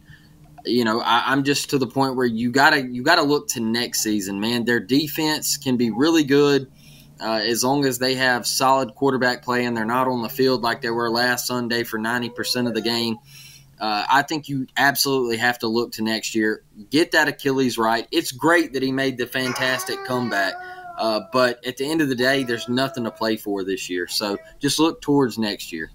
you know, I, am just to the point where you gotta you gotta look to next season, man. Their defense can be really good uh, as long as they have solid quarterback play and they're not on the field like they were last Sunday for 90% of the game uh, I think you absolutely have to look to next year. Get that Achilles right. It's great that he made the fantastic comeback, uh, but at the end of the day, there's nothing to play for this year. So just look towards next year.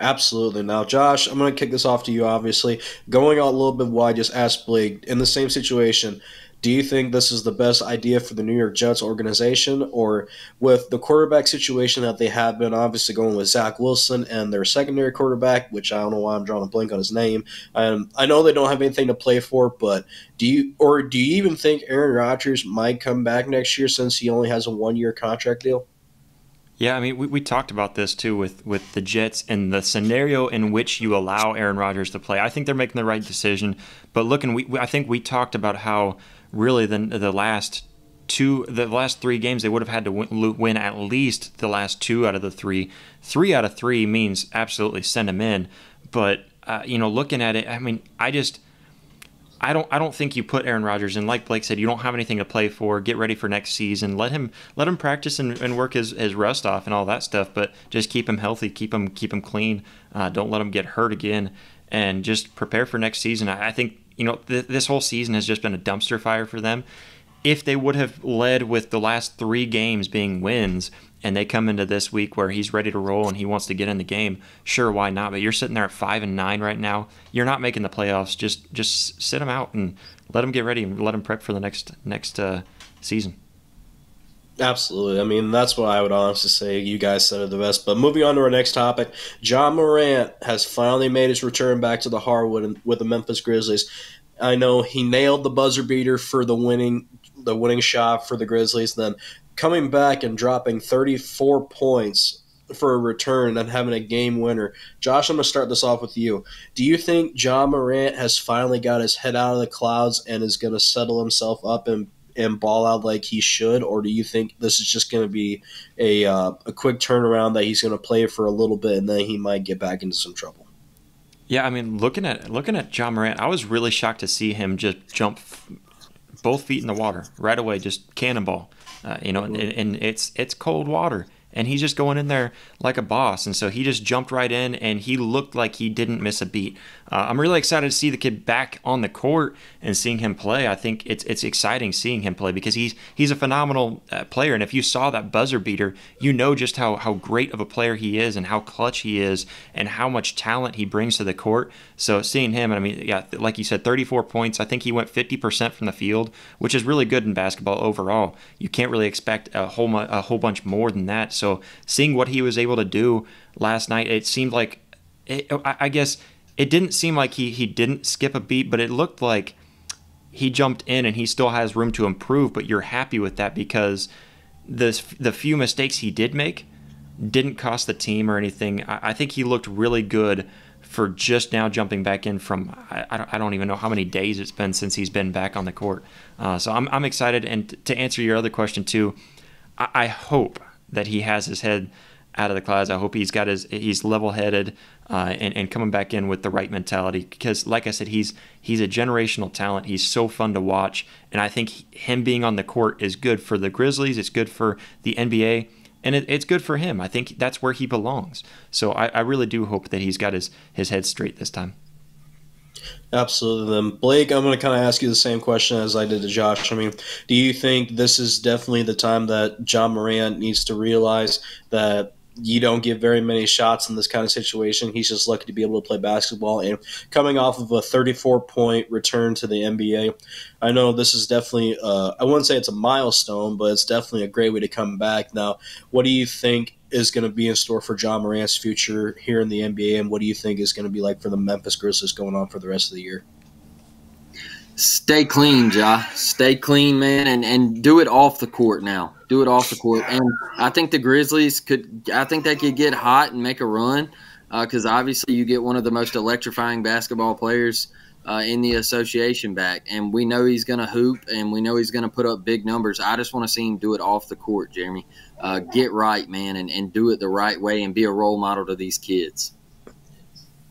Absolutely. Now, Josh, I'm going to kick this off to you, obviously. Going out a little bit wide, just ask Blake in the same situation. Do you think this is the best idea for the New York Jets organization, or with the quarterback situation that they have been obviously going with Zach Wilson and their secondary quarterback, which I don't know why I'm drawing a blank on his name. Um, I know they don't have anything to play for, but do you or do you even think Aaron Rodgers might come back next year since he only has a one year contract deal? Yeah, I mean, we, we talked about this too with, with the Jets and the scenario in which you allow Aaron Rodgers to play. I think they're making the right decision. But looking, we, I think we talked about how really the the last two the last three games they would have had to win, at least the last two out of the three three out of three means absolutely send them in But uh, you know, looking at it, I mean, I just I don't I don't think you put Aaron Rodgers in. Like Blake said, you don't have anything to play for. Get ready for next season. Let him let him practice and, and work his, his rust off and all that stuff. But just keep him healthy. Keep him keep him clean. Uh, don't let him get hurt again. And just prepare for next season. I, I think you know th- this whole season has just been a dumpster fire for them. If they would have led with the last three games being wins, and they come into this week where he's ready to roll and he wants to get in the game, sure, why not? But you're sitting there at five and nine right now. You're not making the playoffs. Just just sit him out and let him get ready and let him prep for the next next uh, season. Absolutely. I mean, that's what I would honestly say. You guys said it the best. But moving on to our next topic, Ja Morant has finally made his return back to the hardwood with the Memphis Grizzlies. I know he nailed the buzzer beater for the winning the winning shot for the Grizzlies. Then coming back and dropping 34 points for a return and having a game winner. Josh, I'm going to start this off with you. Do you think Ja Morant has finally got his head out of the clouds and is going to settle himself up and and ball out like he should, or do you think this is just going to be a uh, a quick turnaround that he's going to play for a little bit and then he might get back into some trouble? Yeah, I mean, looking at looking at Ja Morant, I was really shocked to see him just jump both feet in the water right away, just cannonball. Uh, you know, and, and it's it's cold water and he's just going in there like a boss. And so he just jumped right in, and he looked like he didn't miss a beat. Uh, I'm really excited to see the kid back on the court and seeing him play. I think it's it's exciting seeing him play because he's he's a phenomenal uh, player. And if you saw that buzzer beater, you know just how how great of a player he is and how clutch he is and how much talent he brings to the court. So seeing him, I mean, yeah, like you said, 34 points. I think he went 50% from the field, which is really good in basketball overall. You can't really expect a whole a whole bunch more than that. So seeing what he was able to do last night, it seemed like, it, I guess it didn't seem like he, he didn't skip a beat, but it looked like he jumped in and he still has room to improve. But you're happy with that because the the few mistakes he did make didn't cost the team or anything. I, I think he looked really good for just now jumping back in from I, I, don't, I don't even know how many days it's been since he's been back on the court. Uh, so I'm, I'm excited. And t- to answer your other question too, I, I hope that he has his head out of the clouds. I hope he's got his he's level headed uh, and and coming back in with the right mentality because, like I said, he's he's a generational talent. He's so fun to watch, and I think him being on the court is good for the Grizzlies. It's good for the NBA. And it, it's good for him. I think that's where he belongs. So I, I really do hope that he's got his, his head straight this time. Absolutely. Then Blake, I'm going to kind of ask you the same question as I did to Josh. I mean, do you think this is definitely the time that Ja Morant needs to realize that you don't get very many shots in this kind of situation. He's just lucky to be able to play basketball. And coming off of a 34 point return to the NBA, I know this is definitely, uh, I wouldn't say it's a milestone, but it's definitely a great way to come back. Now, what do you think is going to be in store for Ja Morant's future here in the NBA, and what do you think is going to be like for the Memphis Grizzlies going on for the rest of the year? Stay clean, Ja. Stay clean, man, and, and do it off the court now. Do it off the court. And I think the Grizzlies could, I think they could get hot and make a run because uh, obviously you get one of the most electrifying basketball players uh, in the association back. And we know he's going to hoop and we know he's going to put up big numbers. I just want to see him do it off the court, Jeremy. Uh, get right, man, and, and do it the right way and be a role model to these kids.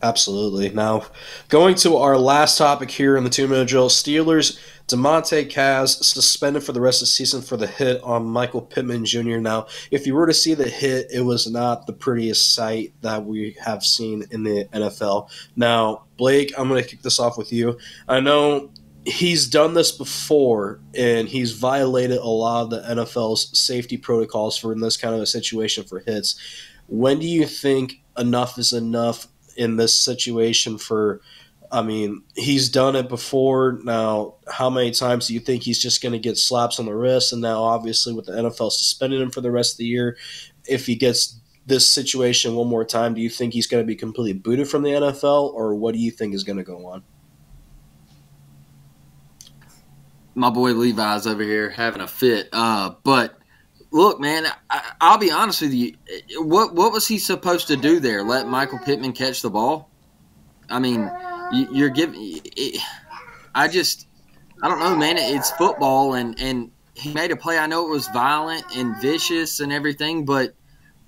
Absolutely. Now, going to our last topic here in the two minute drill Steelers, Damontae Kazee suspended for the rest of the season for the hit on Michael Pittman Jr. Now, if you were to see the hit, it was not the prettiest sight that we have seen in the NFL. Now, Blake, I'm going to kick this off with you. I know he's done this before and he's violated a lot of the NFL's safety protocols for in this kind of a situation for hits. When do you think enough is enough in this situation for I mean, he's done it before. Now, how many times do you think he's just going to get slaps on the wrist? And now, obviously, with the NFL suspending him for the rest of the year, if he gets this situation one more time, do you think he's going to be completely booted from the NFL, or what do you think is going to go on? My boy Levi's over here having a fit. Uh, but look, man, I, will be honest with you. What what was he supposed to do there? Let Michael Pittman catch the ball? I mean, you, are giving. I just, I don't know, man. It's football, and and he made a play. I know it was violent and vicious and everything, but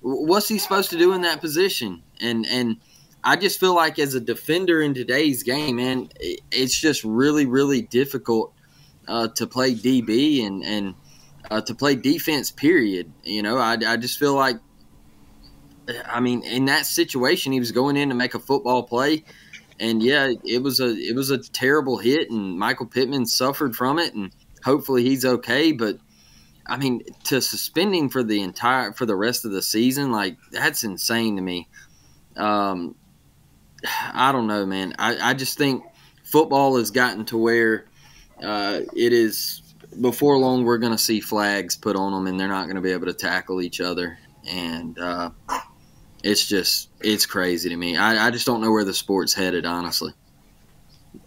what's he supposed to do in that position? And and I just feel like as a defender in today's game, man, it's just really, really difficult uh, to play DB and and uh, to play defense. Period. You know, I, I just feel like, I mean, in that situation, he was going in to make a football play, and yeah, it was a it was a terrible hit, and Michael Pittman suffered from it, and hopefully he's okay. But I mean, to suspending for the entire for the rest of the season, like that's insane to me. Um, I don't know, man. I, I just think football has gotten to where uh, it is. Before long, we're going to see flags put on them, and they're not going to be able to tackle each other. And uh, it's just it's crazy to me. I, I just don't know where the sport's headed, honestly.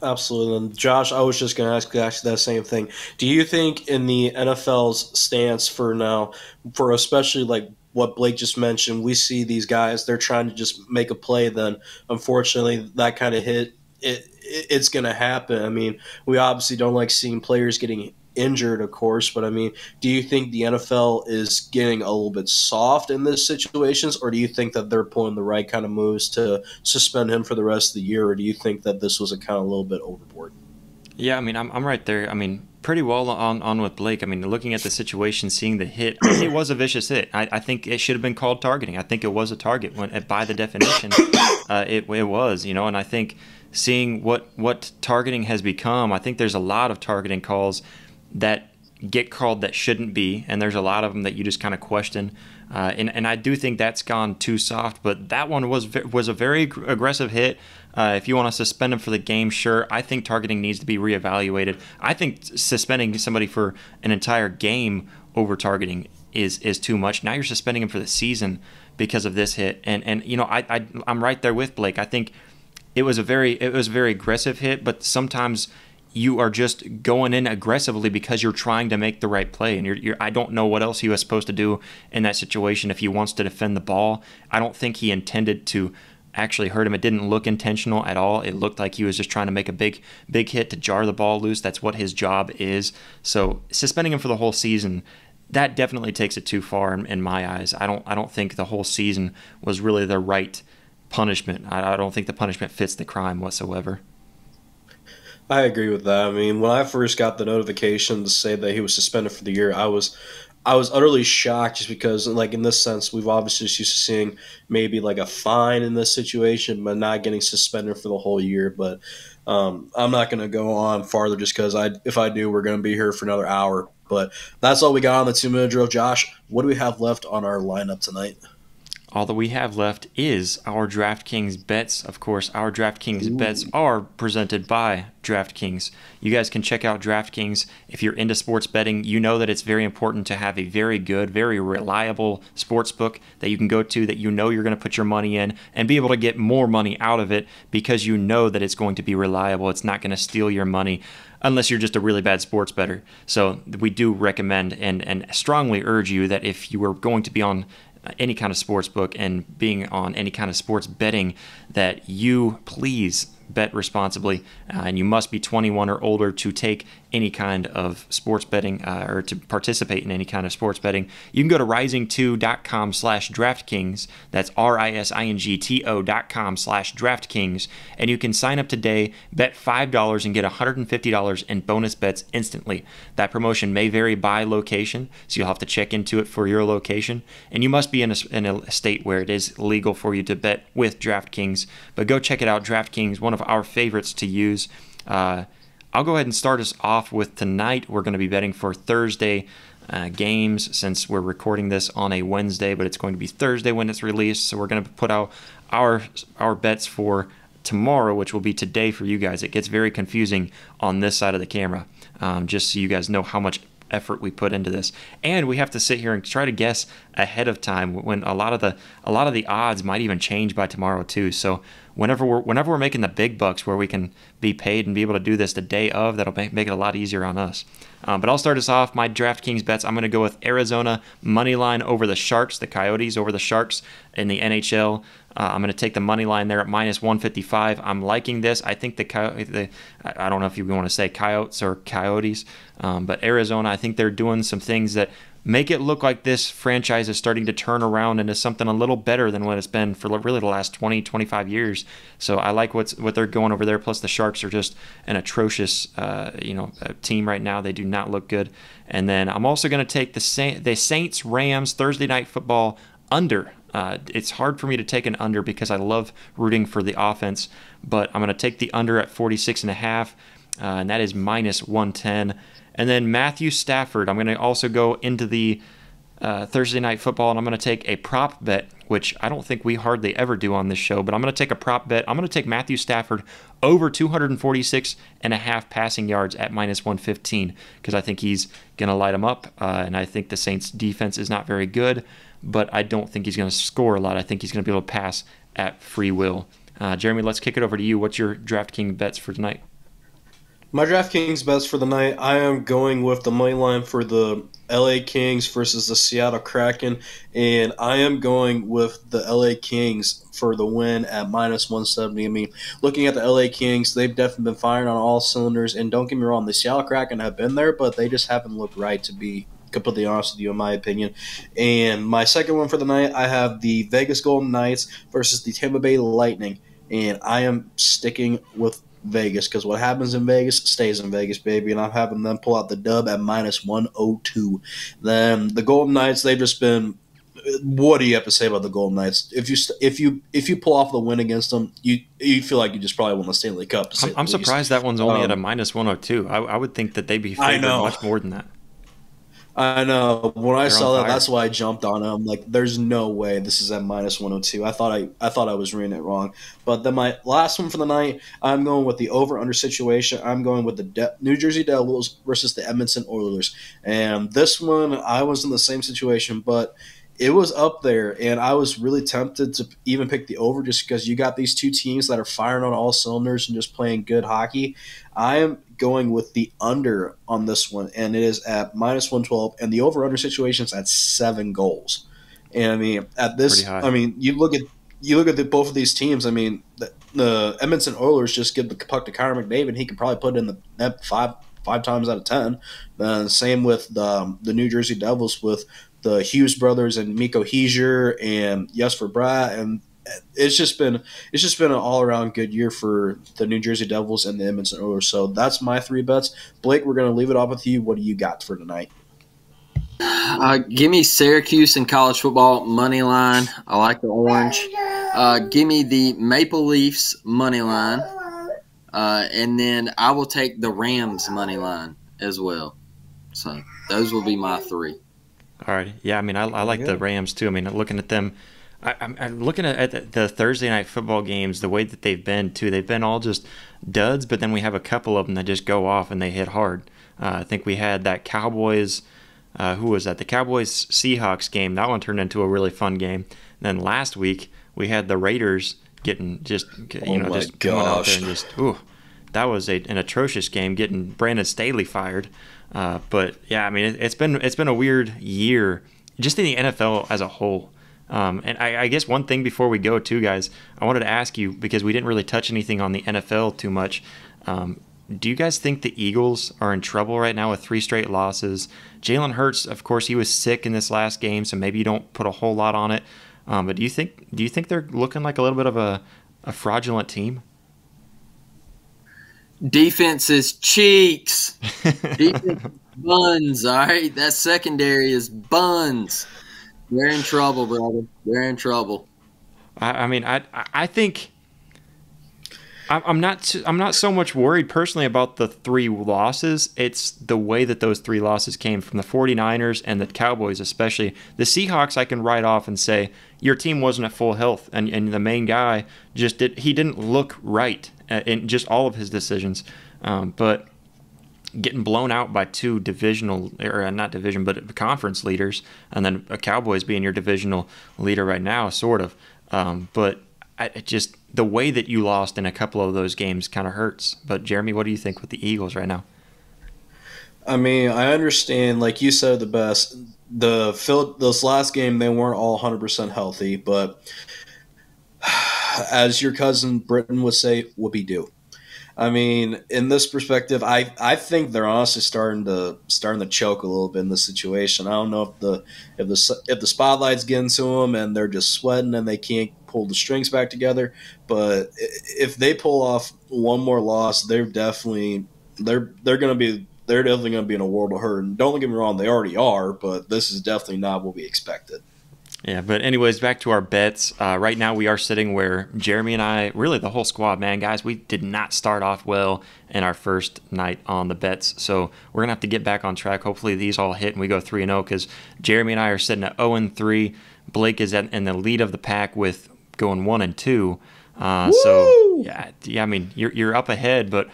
Absolutely. And Josh, I was just going to ask actually that same thing. Do you think in the NFL's stance for now, for especially like what Blake just mentioned, we see these guys, they're trying to just make a play, then unfortunately that kind of hit, it, it it's going to happen. I mean, we obviously don't like seeing players getting injured, of course, but I mean, do you think the NFL is getting a little bit soft in this situations, or do you think that they're pulling the right kind of moves to suspend him for the rest of the year, or do you think that this was a kind of a little bit overboard? Yeah, I mean, I'm, I'm right there. I mean, pretty well on, on with Blake. I mean, looking at the situation, seeing the hit, it was a vicious hit. I, I think it should have been called targeting. I think it was a target when, by the definition, uh, it, it was, you know, and I think seeing what, what targeting has become, I think there's a lot of targeting calls that get called that shouldn't be, and there's a lot of them that you just kind of question. Uh, and, and I do think that's gone too soft, but that one was was a very aggressive hit. Uh, if you want to suspend him for the game, sure. I think targeting needs to be reevaluated. I think suspending somebody for an entire game over targeting is is too much. Now you're suspending him for the season because of this hit, and and you know I, I I'm right there with Blake. I think it was a very it was a very aggressive hit, but sometimes you are just going in aggressively because you're trying to make the right play. And you're, you're, I don't know what else he was supposed to do in that situation if he wants to defend the ball. I don't think he intended to actually hurt him. It didn't look intentional at all. It looked like he was just trying to make a big, big hit to jar the ball loose. That's what his job is. So suspending him for the whole season, that definitely takes it too far in, in my eyes. I don't, I don't think the whole season was really the right punishment. I, I don't think the punishment fits the crime whatsoever. I agree with that. I mean, when I first got the notification to say that he was suspended for the year, I was I was utterly shocked just because, like, in this sense, we've obviously just used to seeing maybe like a fine in this situation, but not getting suspended for the whole year. But um, I'm not going to go on farther just because I, if I do, we're going to be here for another hour. But that's all we got on the two minute drill. Josh, what do we have left on our lineup tonight? All that we have left is our DraftKings bets. Of course, our DraftKings Ooh. bets are presented by DraftKings. You guys can check out DraftKings. If you're into sports betting, you know that it's very important to have a very good, very reliable sports book that you can go to that you know you're going to put your money in and be able to get more money out of it because you know that it's going to be reliable. It's not going to steal your money unless you're just a really bad sports better. So we do recommend and, and strongly urge you that if you are going to be on any kind of sports book and being on any kind of sports betting that you please bet responsibly, uh, and you must be 21 or older to take any kind of sports betting uh, or to participate in any kind of sports betting. You can go to rising2.com slash DraftKings. That's R-I-S-I-N-G-T-O dot com slash DraftKings. And you can sign up today, bet $5 and get $150 in bonus bets instantly. That promotion may vary by location, so you'll have to check into it for your location. And you must be in a, in a state where it is legal for you to bet with DraftKings. But go check it out. DraftKings, one of our favorites to use. Uh, I'll go ahead and start us off with tonight. We're going to be betting for Thursday uh, games since we're recording this on a Wednesday, but it's going to be Thursday when it's released. So we're going to put out our our bets for tomorrow, which will be today for you guys. It gets very confusing on this side of the camera, um, just so you guys know how much effort we put into this and we have to sit here and try to guess ahead of time when a lot of the a lot of the odds might even change by tomorrow too so whenever we're whenever we're making the big bucks where we can be paid and be able to do this the day of, that'll make, make it a lot easier on us. Um, but I'll start us off. My DraftKings bets. I'm going to go with Arizona money line over the Sharks, the Coyotes over the Sharks in the NHL. Uh, I'm going to take the money line there at minus 155. I'm liking this. I think the, the I don't know if you want to say Coyotes or Coyotes, um, but Arizona. I think they're doing some things that make it look like this franchise is starting to turn around into something a little better than what it's been for really the last 20, 25 years. So I like what's what they're going over there. Plus the Sharks are just an atrocious, uh, you know, uh, team right now. They do not look good. And then I'm also going to take the Sa- the Saints Rams Thursday night football under. Uh, it's hard for me to take an under because I love rooting for the offense, but I'm going to take the under at 46 and a half, uh, and that is minus 110. And then Matthew Stafford, I'm going to also go into the uh, Thursday night football, and I'm going to take a prop bet, which I don't think we hardly ever do on this show, but I'm going to take a prop bet. I'm going to take Matthew Stafford over 246 and a half passing yards at minus 115 because I think he's going to light him up, uh, and I think the Saints' defense is not very good, but I don't think he's going to score a lot. I think he's going to be able to pass at free will. Uh, Jeremy, let's kick it over to you. What's your DraftKings bets for tonight? My DraftKings bets for the night, I am going with the money line for the LA Kings versus the Seattle Kraken, and I am going with the LA Kings for the win at minus 170. I mean, looking at the LA Kings, they've definitely been firing on all cylinders, and don't get me wrong, the Seattle Kraken have been there, but they just haven't looked right to be completely honest with you, in my opinion. And my second one for the night, I have the Vegas Golden Knights versus the Tampa Bay Lightning, and I am sticking with Vegas because what happens in Vegas stays in Vegas, baby. And I'm having them pull out the dub at minus 102. Then the Golden Knights, they've just been. What do you have to say about the Golden Knights? If you if you if you pull off the win against them, you you feel like you just probably won the Stanley Cup. I'm, I'm surprised that one's only um, at a minus 102. I, I would think that they'd be favored much more than that. I know. Uh, when I They're saw that, that's why I jumped on it. I'm like, "There's no way this is at minus 102. I thought I, I thought I was reading it wrong. But then my last one for the night, I'm going with the over under situation. I'm going with the De- New Jersey Devils versus the Edmonton Oilers. And this one, I was in the same situation, but it was up there, and I was really tempted to even pick the over just because you got these two teams that are firing on all cylinders and just playing good hockey. I am going with the under on this one, and it is at minus 112, and the over under situation is at seven goals. And I mean, at this, I mean, you look at you look at the, both of these teams. I mean, the, the Edmonton Oilers just give the puck to Connor McDavid. He can probably put it in the net five five times out of ten. Uh, same with the the New Jersey Devils with the Hughes brothers and Nico Hischier and Jesper Bratt and it's just been it's just been an all around good year for the New Jersey Devils and the Edmonton Oilers. So that's my three bets. Blake, we're going to leave it off with you. What do you got for tonight? Uh, give me Syracuse in college football money line. I like the orange. Uh, give me the Maple Leafs money line, uh, and then I will take the Rams money line as well. So those will be my three. All right. Yeah, I mean, I, I like the Rams too. I mean, looking at them I, am looking at, the, the, Thursday night football games, the way that they've been too. They've been all just duds, but then we have a couple of them that just go off and they hit hard. Uh, I think we had that Cowboys. Uh, who was that? The Cowboys Seahawks game. That one turned into a really fun game. And then last week we had the Raiders getting just you oh know just gosh. coming out there and just ooh, that was a, an atrocious game, getting Brandon Staley fired. Uh, but yeah, I mean it, it's been it's been a weird year just in the NFL as a whole. Um, and I, I, guess one thing before we go, too, guys, I wanted to ask you because we didn't really touch anything on the NFL too much. Um, do you guys think the Eagles are in trouble right now with three straight losses? Jalen Hurts, of course, he was sick in this last game, so maybe you don't put a whole lot on it. Um, but do you think do you think they're looking like a little bit of a, a fraudulent team? Defense is cheeks. Defense buns. All right, that secondary is buns. They're in trouble, brother. They're in trouble. I, I mean, I I think I'm not I'm not so much worried personally about the three losses. It's the way that those three losses came from the 49ers and the Cowboys, especially the Seahawks. I can write off and say your team wasn't at full health, and, and the main guy just did he didn't look right in just all of his decisions. Um, but getting blown out by two divisional or uh, not division but conference leaders and then a cowboys being your divisional leader right now sort of. Um, but I, just the way that you lost in a couple of those games kind of hurts. But jeremy what do you think with the eagles right now? I mean i understand like you said the best the Phil, this last game they weren't all 100% healthy but as your cousin britain would say whoopee do I mean, in this perspective, I I think they're honestly starting to starting to choke a little bit in this situation. I don't know if the if the if the spotlight's getting to them and they're just sweating and they can't pull the strings back together. But if they pull off one more loss, they're definitely they're they're going to be they're definitely going to be in a world of hurt. And don't get me wrong, they already are, but this is definitely not what we expected. Yeah, but anyways, back to our bets. Uh, right now, we are sitting where Jeremy and I, really the whole squad, man, guys, we did not start off well in our first night on the bets. So we're gonna have to get back on track. Hopefully, these all hit and we go three and zero oh, because Jeremy and I are sitting at zero and three. Blake is at, in the lead of the pack with going one and two. Uh, so yeah, yeah. I mean, you're you're up ahead, but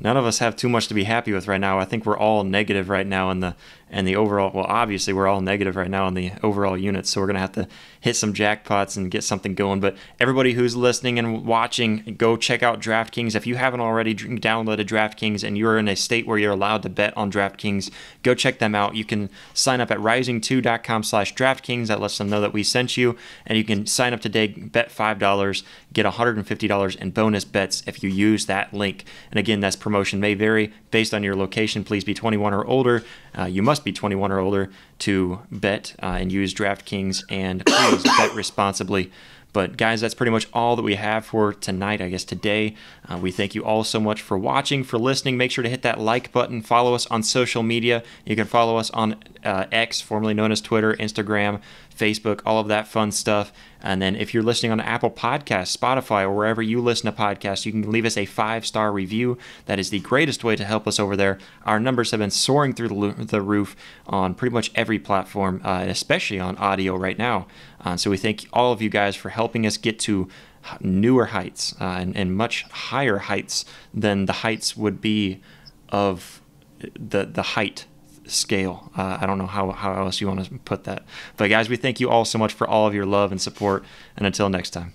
none of us have too much to be happy with right now. I think we're all negative right now in the and the overall. Well, obviously we're all negative right now on the overall units, so we're gonna have to hit some jackpots and get something going. But everybody who's listening and watching, go check out DraftKings. If you haven't already downloaded DraftKings and you're in a state where you're allowed to bet on DraftKings, go check them out. You can sign up at rising2.com slash draftkings That lets them know that we sent you, and you can sign up today, bet five dollars, get $150 in bonus bets if you use that link. And again, that's promotion may vary based on your location. Please be 21 or older. Uh, you must be 21 or older to bet uh, and use DraftKings, and please bet responsibly. But guys, that's pretty much all that we have for tonight. I guess today, uh, we thank you all so much for watching, for listening. Make sure to hit that like button. Follow us on social media. You can follow us on uh, X, formerly known as Twitter, Instagram, Facebook, all of that fun stuff. And then if you're listening on Apple Podcasts, Spotify, or wherever you listen to podcasts, you can leave us a five star review. That is the greatest way to help us over there. Our numbers have been soaring through the, roof on pretty much every platform, uh, especially on audio right now. Uh, so we thank all of you guys for helping us get to newer heights uh, and, and much higher heights than the heights would be of the the height scale. Uh, I don't know how, how else you want to put that. But guys, we thank you all so much for all of your love and support. And until next time.